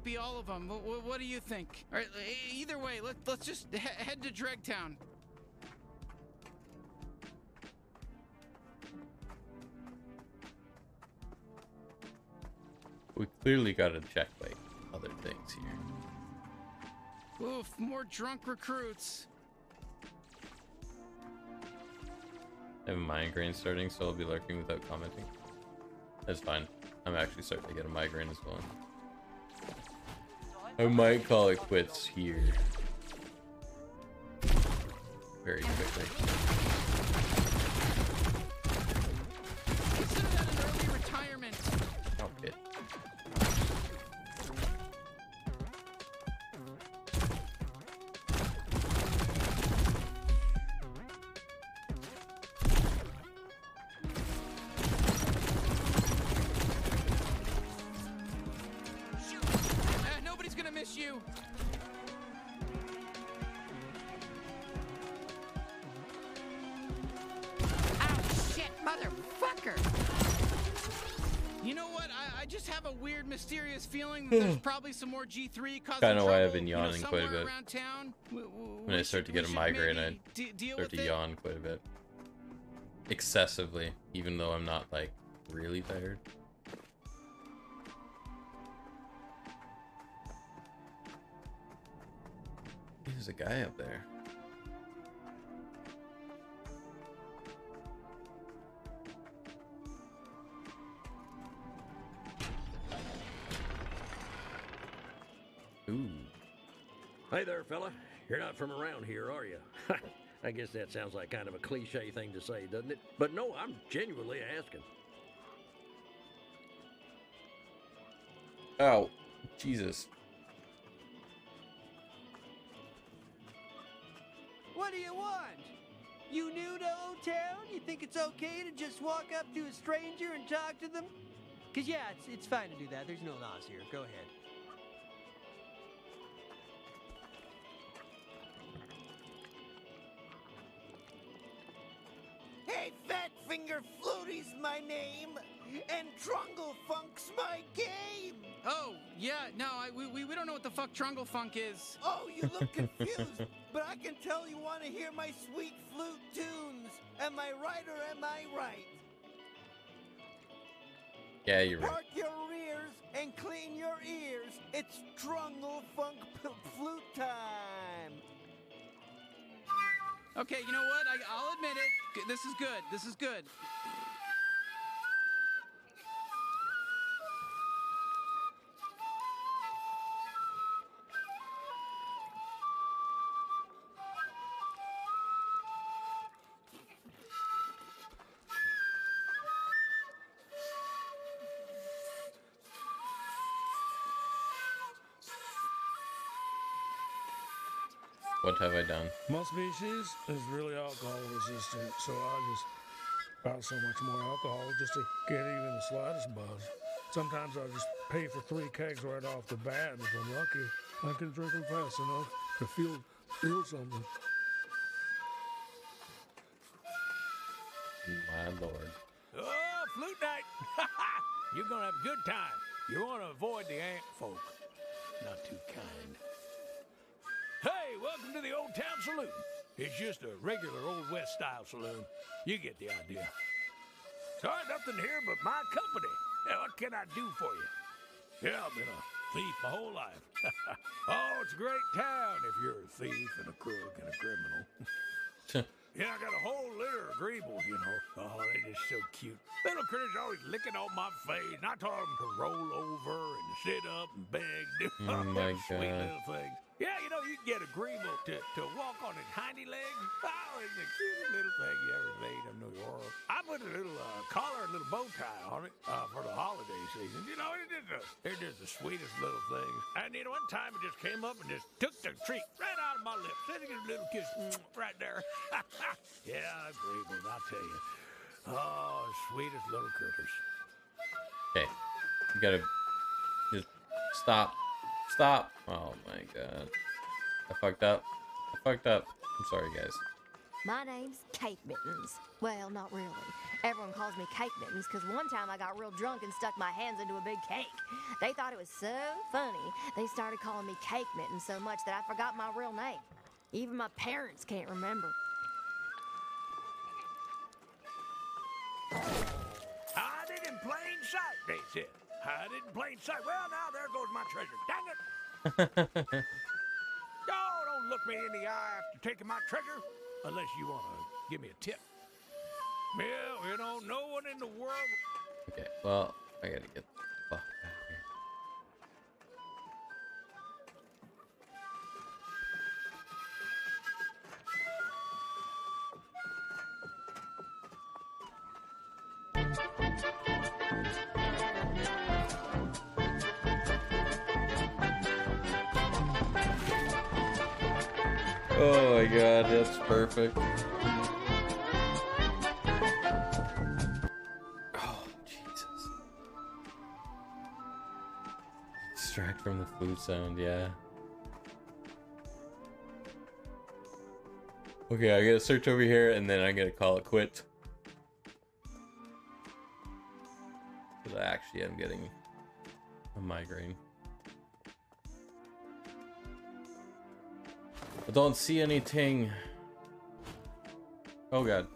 Might be all of them. What, what do you think? All right, either way, let, let's just he- head to Dregtown. We clearly got to check like other things here. Oof, more drunk recruits. I have a migraine starting, so I'll be lurking without commenting. That's fine. I'm actually starting to get a migraine as well. I might call it quits here. Very quickly. I, just have a weird, mysterious feeling that there's hmm. probably some more G3 causing Kinda why I've been you know, yawning quite a bit. around town. W- w- When I we start to get a migraine, I deal start to it. yawn quite a bit. Excessively, even though I'm not like really tired. There's a guy up there. Ooh. Hey there, fella. You're not from around here, are you? I guess that sounds like kind of a cliche thing to say, doesn't it? But no, I'm genuinely asking. Oh, Jesus. What do you want? You new to Old Town? You think it's okay to just walk up to a stranger and talk to them? Cause yeah, it's it's fine to do that. There's no laws here. Go ahead. Fat Finger my name, and Trungle Funk's my game. Oh, yeah, no, I, we, we, we don't know what the fuck Trungle Funk is. Oh, you look confused, but I can tell you want to hear my sweet flute tunes. Am I right or am I right? Yeah, you're right. Park your rears and clean your ears. It's Trungle Funk p- flute time. Okay, you know what? I, I'll admit it. This is good. This is good. Have I done? My species is really alcohol resistant, so I just buy so much more alcohol just to get even the slightest buzz. Sometimes I just pay for three kegs right off the bat, and if I'm lucky, I can drink them fast enough to feel feel something. My lord. Oh, flute night! You're gonna have a good time. You want to avoid the ant folk. Not too kind. Welcome to the Old Town Saloon. It's just a regular Old West style saloon. You get the idea. Sorry, nothing here but my company. Yeah, what can I do for you? Yeah, I've been a thief my whole life. oh, it's a great town if you're a thief and a crook and a criminal. Yeah, I got a whole litter of greebles, you know. Oh, they're just so cute. Little critters always licking on my face, and I taught them to roll over and sit up and beg. Oh my Sweet God. little things. Yeah, you know, you can get a grebo to, to walk on his hind legs. Oh, it's the cutest little thing you ever seen in New York. I put a little uh, collar and a little bow tie on it uh, for the holiday season. You know, it's just, a, it's just the sweetest little things. And you know, one time it just came up and just took the treat right out of my lips. Sending a little kiss right there. yeah, grebos, I'll tell you. Oh, sweetest little critters. Okay. You gotta just stop. Stop. Oh my god. I fucked up. I fucked up. I'm sorry, guys. My name's Cake Mittens. Well, not really. Everyone calls me Cake Mittens because one time I got real drunk and stuck my hands into a big cake. They thought it was so funny, they started calling me Cake Mittens so much that I forgot my real name. Even my parents can't remember. Hide it in plain sight, they said. Hide it in plain sight. Well, now there goes my treasure. Dang it! oh, don't look me in the eye after taking my treasure, unless you want to give me a tip. Well, you know, no one in the world. Okay, well, I gotta get the fuck out of here. Thank you. Oh my god, that's perfect. Oh, Jesus. Distract from the food sound, yeah. Okay, I gotta search over here and then I'm gonna call it quit. Because I actually am getting a migraine. I don't see anything. Oh god.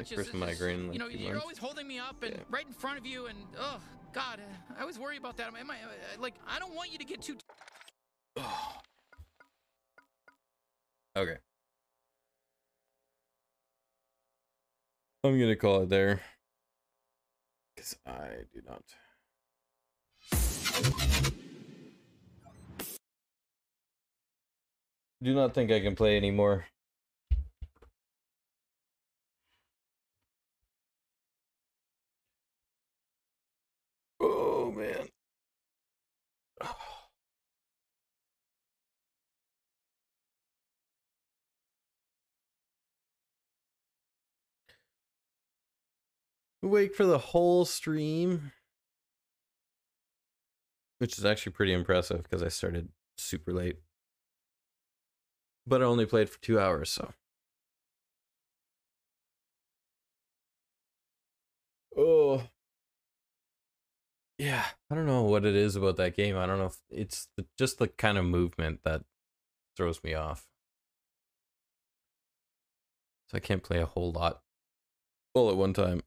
Is, little but it's my self-conscious. first It's just, migraine in you know, you're months. always holding me up and Yeah. right in front of you, and oh God, I always worry about that. Am I like? I don't want you to get too. Okay. I'm gonna call it there. Because I do not. Do not think I can play anymore. Awake for the whole stream. Which is actually pretty impressive because I started super late. But I only played for two hours, so. Oh. Yeah, I don't know what it is about that game. I don't know if it's the, just the kind of movement that throws me off. So I can't play a whole lot all at one time.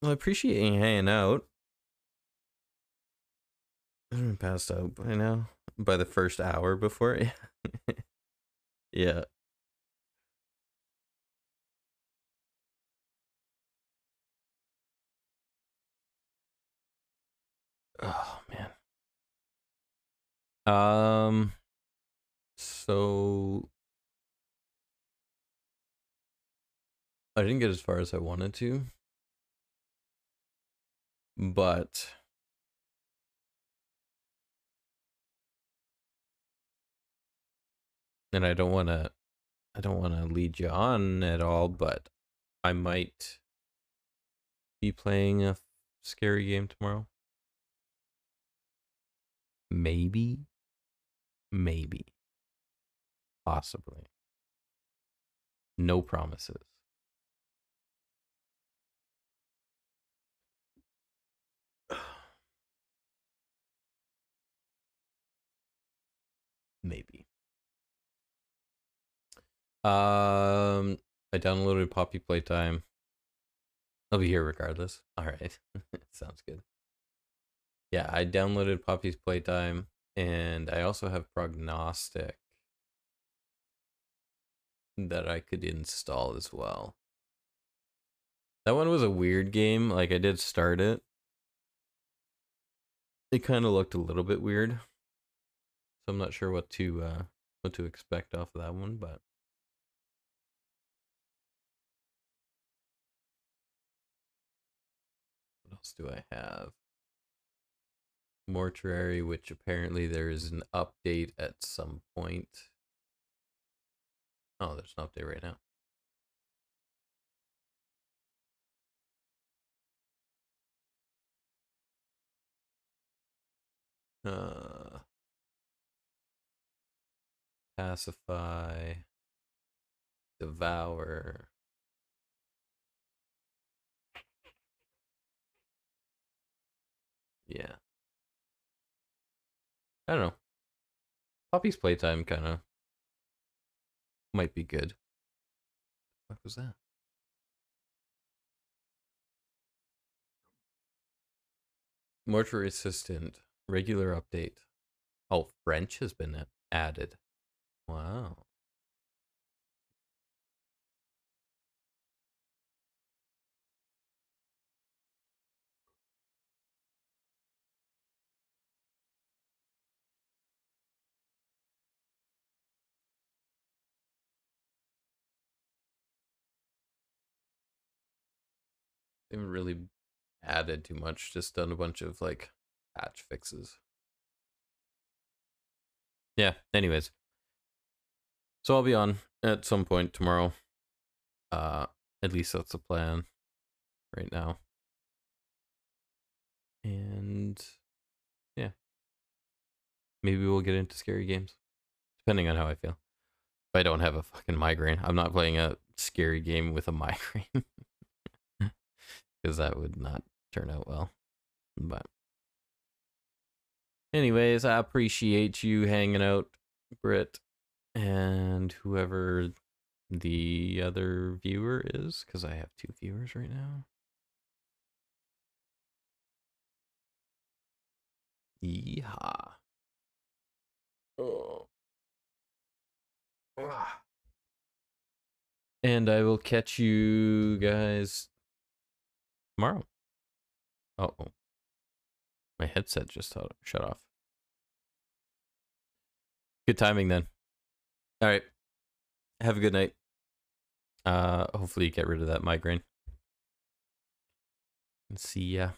Well, I appreciate you hanging out. I'm passed out by now. By the first hour before, yeah. yeah. Oh man. Um. So I didn't get as far as I wanted to, but and I don't want to I don't want to lead you on at all, but I might be playing a scary game tomorrow. Maybe maybe possibly. No promises maybe. Um i downloaded poppy playtime. I'll be here regardless. All right. Sounds good. Yeah i downloaded poppy's playtime and i also have prognostic that i could install as well. That one was a weird game. Like i did start it. It kind of looked a little bit weird so i'm not sure what to uh what to expect off of that one but what else do i have? Mortuary which apparently there is an update at some point. Oh there's an update right now. Uh pacify devour yeah i don't know poppy's playtime kind of might be good what was that Mortuary assistant. Regular update. Oh, French has been added. Wow. They haven't really added too much, just done a bunch of like patch fixes. Yeah, anyways. So I'll be on at some point tomorrow. Uh at least that's the plan right now. And yeah. Maybe we'll get into scary games. Depending on how I feel. If I don't have a fucking migraine, I'm not playing a scary game with a migraine. Because that would not turn out well. But anyways, I appreciate you hanging out, Britt, and whoever the other viewer is, because I have two viewers right now. Yeehaw. Oh. Ah. And I will catch you guys tomorrow. Oh, my headset just shut off. Good timing then. All right. Have a good night. Uh, hopefully you get rid of that migraine. And see ya.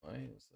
Why is that?